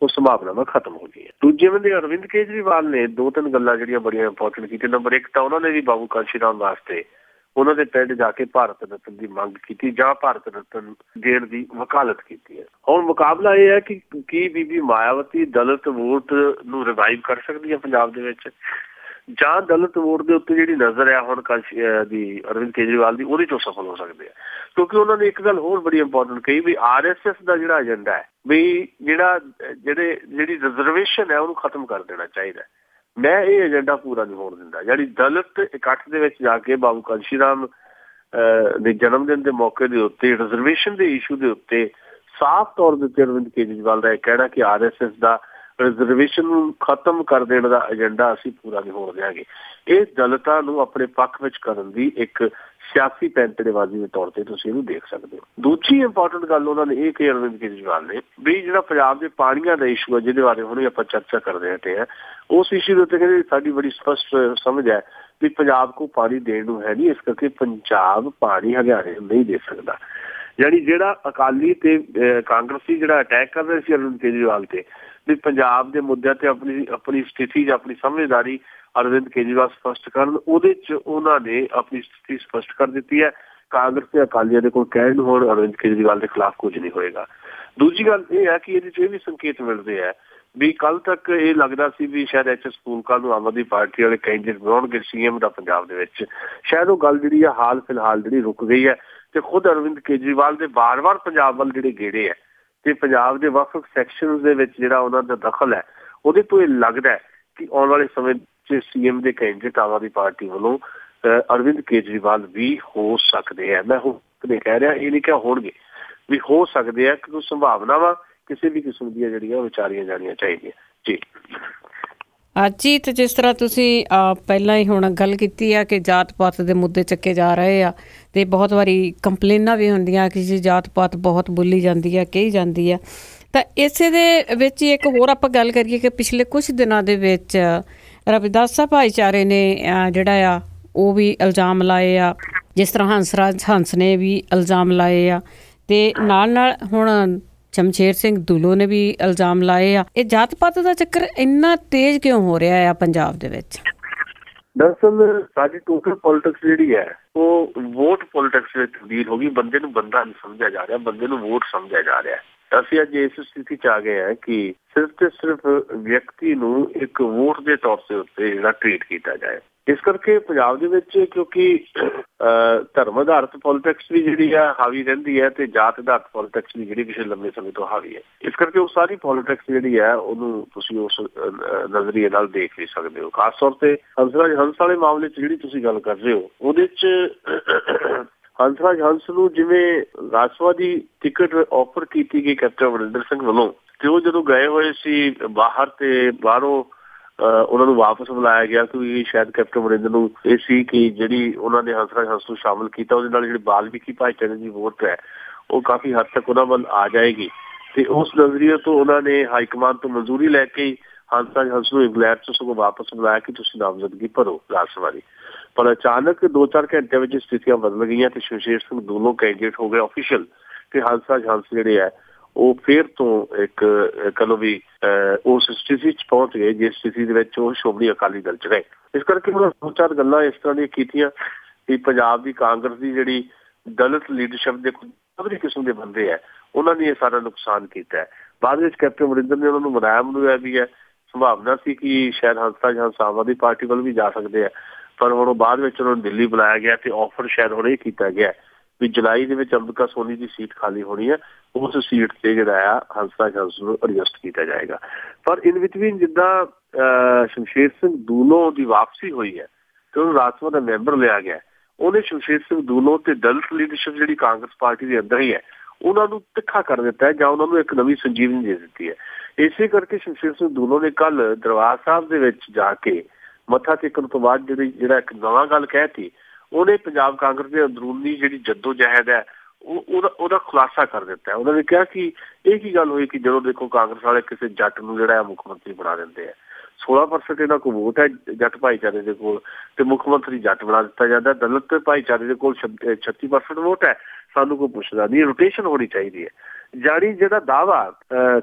ਉਹ ਸੰਭਾਵਨਾਵਾਂ ਖਤਮ ਹੋ ਗਈਆਂ। ਦੂਜੇ ਬੰਦੇ ਅਰਵਿੰਦ ਕੇਜਰੀਵਾਲ ਨੇ ਦੋ ਤਿੰਨ ਗੱਲਾਂ ਜਿਹੜੀਆਂ ਬੜੀਆਂ ਇੰਪੋਰਟੈਂਟ ਕੀਤੀਆਂ। ਨੰਬਰ 1 ਤਾਂ ਉਹਨਾਂ ਨੇ ਵੀ ਬਾਬੂ ਕਾਂਸ਼ੀ ਰਾਮ ਵਾਸਤੇ ਉਹਨਾਂ ਦੇ ਪਿੰਡ ਜਾ ਕੇ ਭਾਰਤ ਰਤਨ ਦੀ ਮੰਗ ਕੀਤੀ ਜਾਂ ਭਾਰਤ ਰਤਨ ਦੇਣ ਦੀ ਵਕਾਲਤ ਕੀਤੀ ਹੈ। ਹੁਣ ਮੁਕਾਬਲਾ ਇਹ ਹੈ ਕਿ ਕੀ ਬੀਬੀ ਮਾਇਆਵਤੀ ਦਲਿਤ ਵੋਟ ਨੂੰ ਰਿਵਾਈਵ ਕਰ ਸਕਦੀ ਹੈ ਪੰਜਾਬ ਦੇ ਵਿੱਚ? ਜਾਂ ਦਲਿਤ ਵੋਟ ਦੇ ਉੱਤੇ ਜਿਹੜੀ ਨਜ਼ਰ ਆ ਹੁਣ ਦੀ ਅਰਵਿੰਦ ਕੇਜਰੀਵਾਲ ਦੀ, ਉਹਦੇ ਚੋਂ ਸਫਲ ਹੋ ਸਕਦੇ ਆ। ਕਿਉਂਕਿ ਉਹਨਾਂ ਨੇ ਇੱਕ ਗੱਲ ਹੋਰ ਬੜੀ ਇੰਪੋਰਟੈਂਟ ਕਹੀ ਵੀ ਆਰਐਸਐਸ ਦਾ ਜਿਹੜਾ ਏਜੰਡਾ ਹੈ ਵੀ ਜਿਹੜਾ, ਜਿਹੜੇ, ਜਿਹੜੀ ਰਿਜ਼ਰਵੇਸ਼ਨ ਹੈ ਉਹਨੂੰ ਖਤਮ ਕਰ ਦੇਣਾ ਚਾਹੀਦਾ ਮੈਂ ਇਹ ਏਜੰਡਾ ਪੂਰਾ ਨਹੀਂ ਹੋਣ ਦਿੰਦਾ। ਜਿਹੜੀ ਦਲਿਤ ਇਕੱਠ ਦੇ ਵਿੱਚ ਜਾ ਕੇ ਬਾਬੂ ਕਾਂਸ਼ੀ ਰਾਮ ਦੇ ਜਨਮ ਦਿਨ ਦੇ ਮੌਕੇ ਦੇ ਉੱਤੇ ਰਿਜ਼ਰਵੇਸ਼ਨ ਦੇ ਇਸ਼ੂ ਦੇ ਉੱਤੇ ਸਾਫ਼ ਤੌਰ ਤੇ ਅਰਵਿੰਦ ਕੇਜਰੀਵਾਲ ਦਾ ਇਹ ਕਹਿਣਾ ਕਿ ਆਰਐਸਐਸ ਦਾ ਰਿਜ਼ਰਵੇਸ਼ਨ ਨੂੰ ਖਤਮ ਕਰ ਦੇਣ ਦਾ ਏਜੰਡਾ ਅਸੀਂ ਪੂਰਾ ਨਹੀਂ ਹੋਣ ਦੇਵਾਂਗੇ ਇਹ ਦਲਤਾਂ ਨੂੰ ਆਪਣੇ ਪੱਖ ਵਿੱਚ ਕਰਨ ਦੀ ਇੱਕ ਸਿਆਸੀ ਪੈਂਤੜੇਬਾਜ਼ੀ ਦੇ ਤੌਰ ਤੇ ਤੁਸੀਂ ਇਹਨੂੰ ਦੇਖ ਸਕਦੇ ਹੋ। ਦੂਜੀ ਇੰਪੋਰਟੈਂਟ ਗੱਲ ਉਹਨਾਂ ਨੇ ਇਹ ਕਿ ਅਰਵਿੰਦ ਕੇਜਰੀਵਾਲ ਨੇ ਵੀ ਜਿਹੜਾ ਪੰਜਾਬ ਦੇ ਪਾਣੀਆਂ ਦਾ ਇਸ਼ੂ ਹੈ, ਜਿਹਦੇ ਬਾਰੇ ਹੁਣੇ ਆਪਾਂ ਚਰਚਾ ਕਰਦੇ ਹਾਂ ਆ ਉਸ ਇਸ਼ੂ ਦੇ ਉੱਤੇ ਕਹਿੰਦੇ ਸਾਡੀ ਬੜੀ ਸਪਸ਼ਟ ਸਮਝ ਹੈ ਵੀ ਪੰਜਾਬ ਕੋ ਪਾਣੀ ਦੇਣ ਨੂੰ ਹੈ ਨਹੀਂ, ਇਸ ਕਰਕੇ ਪੰਜਾਬ ਪਾਣੀ ਹਰਿਆਣੇ ਨੂੰ ਨਹੀਂ ਦੇ ਸਕਦਾ। ਯਾਨੀ ਜਿਹੜਾ ਅਕਾਲੀ ਤੇ ਕਾਂਗਰਸੀ ਜਿਹੜਾ ਅਟੈਕ ਕਰ ਰਿਹਾ ਸੀ ਅਰਵਿੰਦ ਕੇਜਰੀਵਾਲ ਤੇ, ਵੀ ਪੰਜਾਬ ਦੇ ਮੁੱਦਿਆਂ ਤੇ ਆਪਣੀ ਆਪਣੀ ਸਥਿਤੀ ਜਾਂ ਆਪਣੀ ਸਮਝਦਾਰੀ ਅਰਵਿੰਦ ਕੇਜਰੀਵਾਲ ਸਪਸ਼ਟ ਕਰਨ, ਉਹਦੇ ਚ ਉਹਨਾਂ ਨੇ ਆਪਣੀ ਸਥਿਤੀ ਸਪਸ਼ਟ ਕਰ ਦਿੱਤੀ ਹੈ। ਕਾਂਗਰਸ ਤੇ ਅਕਾਲੀਆਂ ਦੇ ਕੋਲ ਕਹਿਣ ਨੂੰ ਅਰਵਿੰਦ ਕੇਜਰੀਵਾਲ ਦੇ ਖਿਲਾਫ ਕੁਝ ਨਹੀਂ ਹੋਏਗਾ। ਦੂਜੀ ਗੱਲ ਇਹ ਹੈ ਕਿ ਇਹਦੇ ਚ ਇਹ ਵੀ ਸੰਕੇਤ ਮਿਲਦੇ ਆ ਵੀ ਕੱਲ ਤੱਕ ਇਹ ਲੱਗਦਾ ਸੀ ਵੀ ਸ਼ਾਇਦ ਐਚ ਸਕੂਲ ਨੂੰ ਆਮ ਆਦਮੀ ਪਾਰਟੀ ਵਾਲੇ ਕੈਂਡੀਡੇਟ ਬਣਾਉਣਗੇ ਸੀਐਮ ਦਾ ਪੰਜਾਬ ਦੇ ਵਿੱਚ। ਸ਼ਾਇਦ ਉਹ ਗੱਲ ਜਿਹੜੀ ਆ ਹਾਲ ਫਿਲਹਾਲ ਜਿਹੜੀ ਰੁਕ ਗਈ ਹੈ ਤੇ ਖੁਦ ਅਰਵਿੰਦ ਕੇਜਰੀਵਾਲ ਦੇ ਬਾਰ-ਬਾਰ ਪੰਜਾਬ ਵੱਲ ਜਿਹੜੇ ਗੇੜੇ ਆ ਤੇ ਪੰਜਾਬ ਦੇ ਵੱਖ-ਵੱਖ ਸੈਕਸ਼ਨਸ ਦੇ ਵਿੱਚ ਜਿਹੜਾ ਉਹਨਾਂ ਦਾ ਦਖਲ ਹੈ, ਉਹਦੇ ਤੋਂ ਇਹ ਲੱਗਦਾ ਕਿ ਆਉਣ ਵਾਲੇ ਸਮੇਂ 'ਚ ਸੀਐਮ ਦੇ ਕੈਂਡੀਡੇਟ ਆਮ ਆਦਮੀ ਪਾਰਟੀ ਵੱਲੋਂ ਅਰਵਿੰਦ ਕੇਜਰੀਵਾਲ ਵੀ ਹੋ ਸਕਦੇ ਆ। ਮੈਂ ਹੁਣ ਤੇ ਕਹਿ ਰਿਹਾ, ਇਹ ਨਹੀਂ ਕਿ ਹੋਣਗੇ ਵੀ ਹੋ ਸਕਦੇ ਆ ਕਿ ਕੋਈ ਕਿਸੇ ਵੀ ਕਿਸਮ ਦੀਆਂ ਜਿਹੜੀਆਂ ਵਿਚਾਰੀਆਂ ਜਾਣੀਆਂ ਚਾਹੀਦੀਆਂ। ਜੀ। ਅਜੀਤ, ਜਿਸ ਤਰ੍ਹਾਂ ਤੁਸੀਂ ਪਹਿਲਾਂ ਹੀ ਹੁਣ ਗੱਲ ਕੀਤੀ ਆ ਕਿ ਜਾਤ ਪਾਤ ਦੇ ਮੁੱਦੇ ਚੱਕੇ ਜਾ ਰਹੇ ਆ ਤੇ ਬਹੁਤ ਵਾਰੀ ਕੰਪਲੇਨਾਂ ਵੀ ਹੁੰਦੀਆਂ ਕਿ ਜੀ ਜਾਤ ਪਾਤ ਬਹੁਤ ਬੁੱਲੀ ਜਾਂਦੀ ਆ, ਕਹੀ ਜਾਂਦੀ ਆ। ਤਾਂ ਇਸੇ ਦੇ ਵਿੱਚ ਇੱਕ ਹੋਰ ਆਪਾਂ ਗੱਲ ਕਰੀਏ ਕਿ ਪਿਛਲੇ ਕੁਝ ਦਿਨਾਂ ਦੇ ਵਿੱਚ ਰਵਿਦਾਸਾ ਭਾਈਚਾਰੇ ਨੇ ਜਿਹੜਾ ਆ, ਉਹ ਵੀ ਇਲਜ਼ਾਮ ਲਾਏ ਆ। ਜਿਸ ਤਰ੍ਹਾਂ ਹੰਸਰਾਜ ਹੰਸ ਨੇ ਵੀ ਇਲਜ਼ਾਮ ਲਾਏ ਆ। ਤੇ ਨਾਲ ਨਾਲ ਹੁਣ ਚਮਚੇਰ ਸਿੰਘ ਦੁੱਲੋ ਨੇ ਵੀ ਇਲਜ਼ਾਮ ਲਾਏ ਆ। ਇਹ ਜਾਤ ਪਾਤ ਦਾ ਚੱਕਰ ਇੰਨਾ ਤੇਜ਼ ਕਿਉਂ ਹੋ ਰਿਹਾ ਆ ਪੰਜਾਬ ਦੇ ਵਿੱਚ? ਦਰਸਲ ਸਾਡੀ ਟੋਟਲ ਪੋਲਿਟਿਕਸ ਜਿਹੜੀ ਹੈ, ਉਹ ਵੋਟ ਪੋਲਿਟਿਕਸ ਵਿੱਚ ਤਬਦੀਲ ਹੋ ਗਈ। ਬੰਦੇ ਨੂੰ ਬੰਦਾ ਨਹੀਂ ਸਮਝਿਆ ਜਾ ਰਿਹਾ, ਬੰਦੇ ਨੂੰ ਵੋਟ ਸਮਝਿਆ ਜਾ ਰਿਹਾ। ਅਸੀਂ ਅੱਜ ਇਸ ਸਥਿਤੀ ਚ ਆ ਗਏ ਹਾਂ ਕਿ ਸਿਰਫ ਤੇ ਸਿਰਫ ਵਿਅਕਤੀ ਨੂੰ ਇੱਕ ਵੋਟ ਦੇ ਤੌਰ ਤੇ ਉੱਤੇ ਜਿਹੜਾ ਟ੍ਰੀਟ ਕੀਤਾ ਜਾਏ। ਇਸ ਕਰਕੇ ਪੰਜਾਬ ਦੇ ਵਿੱਚ ਕਿਉਂਕਿ ਧਰਮ ਆਧਾਰਿਤ ਪੋਲਿਟਿਕਸ ਵੀ ਜਿਹੜੀ ਆ ਹਾਵੀ ਰਹਿੰਦੀ ਹੈ ਤੇ ਜਾਤ ਆਧਾਰਿਤ ਪੋਲਿਟਿਕਸ ਵੀ ਜਿਹੜੀ ਪਿਛਲੇ ਲੰਮੇ ਸਮੇਂ ਤੋਂ ਹਾਵੀ ਹੈ। ਇਸ ਕਰਕੇ ਉਹ ਸਾਰੀ ਪੋਲਿਟਿਕਸ ਜਿਹੜੀ ਹੈ, ਉਹਨੂੰ ਤੁਸੀਂ ਉਸ ਨਜ਼ਰੀਏ ਨਾਲ ਦੇਖ ਵੀ ਸਕਦੇ ਹੋ। ਖਾਸ ਤੌਰ ਤੇ ਹੰਸਰਾਜ ਹੰਸ ਵਾਲੇ ਮਾਮਲੇ 'ਚ ਜਿਹੜੀ ਤੁਸੀਂ ਗੱਲ ਕਰ ਰਹੇ ਹੋ, ਉਹਦੇ 'ਚ ਹੰਸਰਾਜ ਹੰਸ ਨੂੰ ਜਿਵੇਂ ਰਾਸ਼ਟਰਵਾਦੀ ਟਿਕਟ ਆਫਰ ਕੀਤੀ ਗਈ ਕੈਪਟਨ ਅਮਰਿੰਦਰ ਸਿੰਘ ਵੱਲੋਂ, ਤੇ ਉਹ ਜਦੋਂ ਗਏ ਹੋਏ ਸੀ ਬਾਹਰ ਤੇ ਬਾਹਰੋਂ ਉਹਨਾਂ ਨੂੰ ਵਾਪਸ ਬੁਲਾਇਆ ਗਿਆ ਕਿ ਸ਼ਾਇਦ ਕੈਪਟਨ ਅਮਰਿੰਦਰ ਨੂੰ ਇਹ ਸੀ ਕਿ ਜਿਹੜੀ ਉਹਨਾਂ ਨੇ ਹੰਸਰਾਜ ਹੰਸ ਨੂੰ ਸ਼ਾਮਲ ਕੀਤਾ, ਉਹਦੇ ਨਾਲ ਜਿਹੜੀ ਬਾਲਮੀਕੀ ਭਾਈਚਾਰੇ ਦੀ ਵੋਟ ਹੈ, ਉਹ ਕਾਫੀ ਹੱਦ ਤੱਕ ਉਹਨਾਂ ਵੱਲ ਆ ਜਾਏਗੀ। ਤੇ ਉਸ ਨਜ਼ਰੀਏ ਤੋਂ ਉਹਨਾਂ ਨੇ ਹਾਈ ਕਮਾਂਡ ਤੋਂ ਮਨਜ਼ੂਰੀ ਲੈ ਕੇ ਹੰਸਰਾਜ ਹੰਸ ਨੂੰ ਇੰਗਲੈਂਡ ਤੋਂ ਸਗੋਂ ਵਾਪਸ ਬੁਲਾਇਆ ਕਿ ਤੁਸੀਂ ਨਾਮਜ਼ਦਗੀ ਭਰੋ ਰਾਜ ਸਭਾ ਦੀ। ਪਰ ਅਚਾਨਕ 2-4 ਘੰਟੇ ਵਿੱਚ ਸਥਿਤੀਆਂ ਬਦਲ ਗਈਆਂ ਤੇ ਸ਼ਮਸ਼ੇਰ ਸਿੰਘ ਦੋਨੋਂ ਕੈਂਡੀਡੇਟ ਹੋ ਗਏ ਅਫੀਸ਼ੀਅਲ ਤੇ ਹੰਸਰਾਜ ਹੰਸ ਜਿਹੜੇ ਆ ਉਹ ਫੇਰ ਤੋਂ ਇੱਕ ਕਹੋ ਵੀ ਉਸ ਸਥਿਤੀ 'ਚ ਪਹੁੰਚ ਗਏ, ਜਿਸ ਸਥਿਤੀ ਦੇ ਵਿੱਚ ਉਹ ਸ਼ੋਭਨੀ ਅਕਾਲੀ ਦਲ 'ਚ ਰਹੇ। ਇਸ ਕਰਕੇ ਉਹਨਾਂ ਦੋ ਚਾਰ ਗੱਲਾਂ ਇਸ ਤਰ੍ਹਾਂ ਦੀਆਂ ਕੀਤੀਆਂ ਕਿ ਪੰਜਾਬ ਦੀ ਕਾਂਗਰਸ ਦੀ ਜਿਹੜੀ ਦਲਿਤ ਲੀਡਰਸ਼ਿਪ ਦੇ ਸਭਰੀ ਕਿਸਮ ਦੇ ਬੰਦੇ ਆ ਉਹਨਾਂ ਨੇ ਇਹ ਸਾਰਾ ਨੁਕਸਾਨ ਕੀਤਾ ਹੈ। ਬਾਅਦ ਵਿੱਚ ਕੈਪਟਨ ਅਮਰਿੰਦਰ ਨੇ ਉਹਨਾਂ ਨੂੰ ਮਨਾਇਆ, ਮਨੂਇਆ ਵੀ ਹੈ। ਸੰਭਾਵਨਾ ਸੀ ਕਿ ਸ਼ਾਇਦ ਹੰਸਾ ਜਾਂ ਆਮ ਆਦਮੀ ਪਾਰਟੀ ਵੱਲ ਵੀ ਜਾ ਸਕਦੇ ਆ ਪਰ ਹੁਣ ਉਹ ਬਾਅਦ ਵਿੱਚ ਉਹਨਾਂ ਨੂੰ ਦਿੱਲੀ ਬੁਲਾਇਆ ਗਿਆ ਤੇ ਆਫਰ ਸ਼ਾਇਦ ਹੁਣ ਇਹ ਕੀਤਾ ਗਿਆ ਵੀ ਜੁਲਾਈ ਦੇ ਵਿੱਚ ਅੰਬਿਕਾ ਸੋਨੀ ਦੀ ਸੀਟ ਖਾਲੀ ਹੋਣੀ ਹੈ, ਉਸ ਸੀਟ ਤੇ ਜਿਹੜਾ ਆ ਹੰਸਾ ਜੰਸ ਨੂੰ ਐਡਜਸਟ ਕੀਤਾ ਜਾਏਗਾ। ਪਰ ਇਨ ਬਿਟਵੀਨ ਜਿੱਦਾਂ ਸ਼ਮਸ਼ੇਰ ਸਿੰਘ ਦੂਨੋਂ ਦੀ ਵਾਪਸੀ ਹੋਈ ਹੈ ਤੇ ਉਹ ਰਾਜ ਸਭਾ ਦਾ ਮੈਂਬਰ ਲਿਆ ਗਿਆ ਉਹਨੇ ਸ਼ਮਸ਼ੇਰ ਸਿੰਘ ਦੂਨੋਂ ਤੇ ਦਲਤ ਲੀਡਰਸ਼ਿਪ ਜਿਹੜੀ ਕਾਂਗਰਸ ਪਾਰਟੀ ਦੇ ਅੰਦਰ ਹੀ ਹੈ, ਉਹਨਾਂ ਨੂੰ ਤਿੱਖਾ ਕਰ ਦਿੱਤਾ ਹੈ ਜਾਂ ਉਹਨਾਂ ਨੂੰ ਇੱਕ ਨਵੀਂ ਸੰਜੀਵਨੀ ਦੇ ਦਿੱਤੀ ਹੈ। ਇਸੇ ਕਰਕੇ ਸ਼ਮਸ਼ੇਰ ਸਿੰਘ ਦੂਨੋਂ ਨੇ ਕੱਲ ਦਰਬਾਰ ਸਾਹਿਬ ਦੇ ਵਿੱਚ ਜਾ ਕੇ ਮੱਥਾ ਟੇਕਣ ਤੋਂ ਬਾਅਦ ਜਿਹੜੀ, ਜਿਹੜਾ ਇੱਕ ਨਵਾਂ ਗੱਲ ਕਹਿਤੀ, ਉਹਨੇ ਪੰਜਾਬ ਕਾਂਗਰਸ ਦੇ ਅੰਦਰੂਨੀ ਜਿਹੜੀ ਜੱਦੋ ਜਹਿਦ ਹੈ ਉਹਦਾ ਉਹਦਾ ਖੁਲਾਸਾ ਕਰ ਦਿੱਤਾ ਉਹਨਾਂ ਨੇ ਕਿਹਾ ਕਿ ਇਹ ਕੀ ਗੱਲ ਹੋਈ ਕਿ ਜਦੋਂ ਦੇਖੋ ਕਾਂਗਰਸ ਵਾਲੇ ਕਿਸੇ ਜੱਟ ਨੂੰ ਜਿਹੜਾ ਹੈ ਮੁੱਖ ਮੰਤਰੀ ਬਣਾ ਦਿੰਦੇ ਆ। 16% ਇਹਨਾਂ ਕੋਲ ਵੋਟ ਹੈ ਜੱਟ ਭਾਈਚਾਰੇ ਦੇ ਕੋਲ ਤੇ ਮੁੱਖ ਮੰਤਰੀ ਜੱਟ ਬਣਾ ਦਿੱਤਾ ਜਾਂਦਾ ਦਲਿਤ ਭਾਈਚਾਰੇ ਦੇ ਕੋਲ 36% ਵੋਟ ਹੈ। ਸਾਨੂੰ ਕੋਈ ਪੁੱਛਦਾ ਨਹੀਂ ਰੋਟੇਸ਼ਨ ਹੋਣੀ ਚਾਹੀਦੀ ਹੈ। ਜਾਰੀ ਜਿਹੜਾ ਦਾਵਾ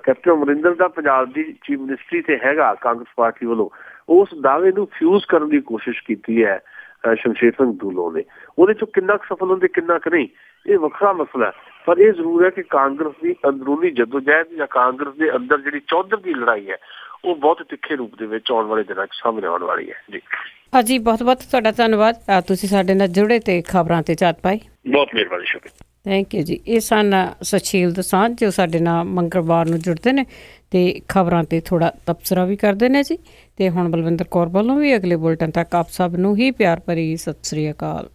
ਕੈਪਟਨ ਅਮਰਿੰਦਰ ਦਾ ਪੰਜਾਬ ਦੀ ਚੀਫ ਮਿਨਿਸਟਰੀ ਤੇ ਹੈਗਾ ਕਾਂਗਰਸ ਪਾਰਟੀ ਵੱਲੋਂ ਉਸ ਦਾਅਵੇ ਨੂੰ ਫਿਊਜ਼ ਕਰਨ ਦੀ ਕੋਸ਼ਿਸ਼ ਕੀਤੀ ਹੈ ਸ਼ਮਸ਼ੇਰ ਸਿੰਘ ਦੂਲੋ ਨੇ। ਉਹਦੇ ਚੋਂ ਕਿੰਨਾ ਸਫਲ ਹੁੰਦੇ ਕਿੰਨਾ ਕੁ ਨਹੀਂ ਇਹ ਵੱਖਰਾ ਮਸਲਾ ਪਰ ਇਹ ਜ਼ਰੂਰ ਹੈ ਕਿ ਕਾਂਗਰਸ ਦੀ ਅੰਦਰੂਨੀ ਜਦੋਜਹਿਦ ਜਾਂ ਕਾਂਗਰਸ ਦੇ ਅੰਦਰ ਜਿਹੜੀ ਚੌਧਰ ਦੀ ਲੜਾਈ ਹੈ ਉਹ ਬਹੁਤ ਤਿੱਖੇ ਰੂਪ ਦੇ ਵਿੱਚ ਆਉਣ ਵਾਲੇ ਦਿਨਾਂ 'ਚ ਸਾਹਮਣੇ ਆਉਣ ਵਾਲੀ ਹੈ। ਜੀ। ਹਾਂਜੀ ਬਹੁਤ ਬਹੁਤ ਤੁਹਾਡਾ ਧੰਨਵਾਦ। ਤੁਸੀਂ ਸਾਡੇ ਨਾਲ ਜੁੜੇ ਤੇ ਖਬਰਾਂ ਤੇ ਚਾਤ ਪਾਈ। ਬਹੁਤ ਮਿਹਰਬਾਨੀ ਸ਼ੁਕਰੀਆ। ਥੈਂਕ ਯੂ ਜੀ। ਇਹ ਸਨ ਸਚੀਲ ਦਸਾਂਝ ਜੋ ਸਾਡੇ ਨਾਲ ਮੰਗਲਵਾਰ ਨੂੰ ਜੁੜਦੇ ਨੇ ਤੇ ਖਬਰਾਂ ਤੇ ਥੋੜਾ ਤਬਸਰਾ ਵੀ ਕਰਦੇ ਨੇ ਜੀ। ਤੇ ਹੁਣ ਬਲਵਿੰਦਰ ਕੌਰ ਵੱਲੋਂ ਵੀ ਅਗਲੇ ਬੁਲਟਨ ਤੱਕ ਆਪ ਸਭ ਨੂੰ ਹੀ ਪਿਆਰ ਭਰੀ ਸਤਿ ਸ੍ਰੀ ਅਕਾਲ।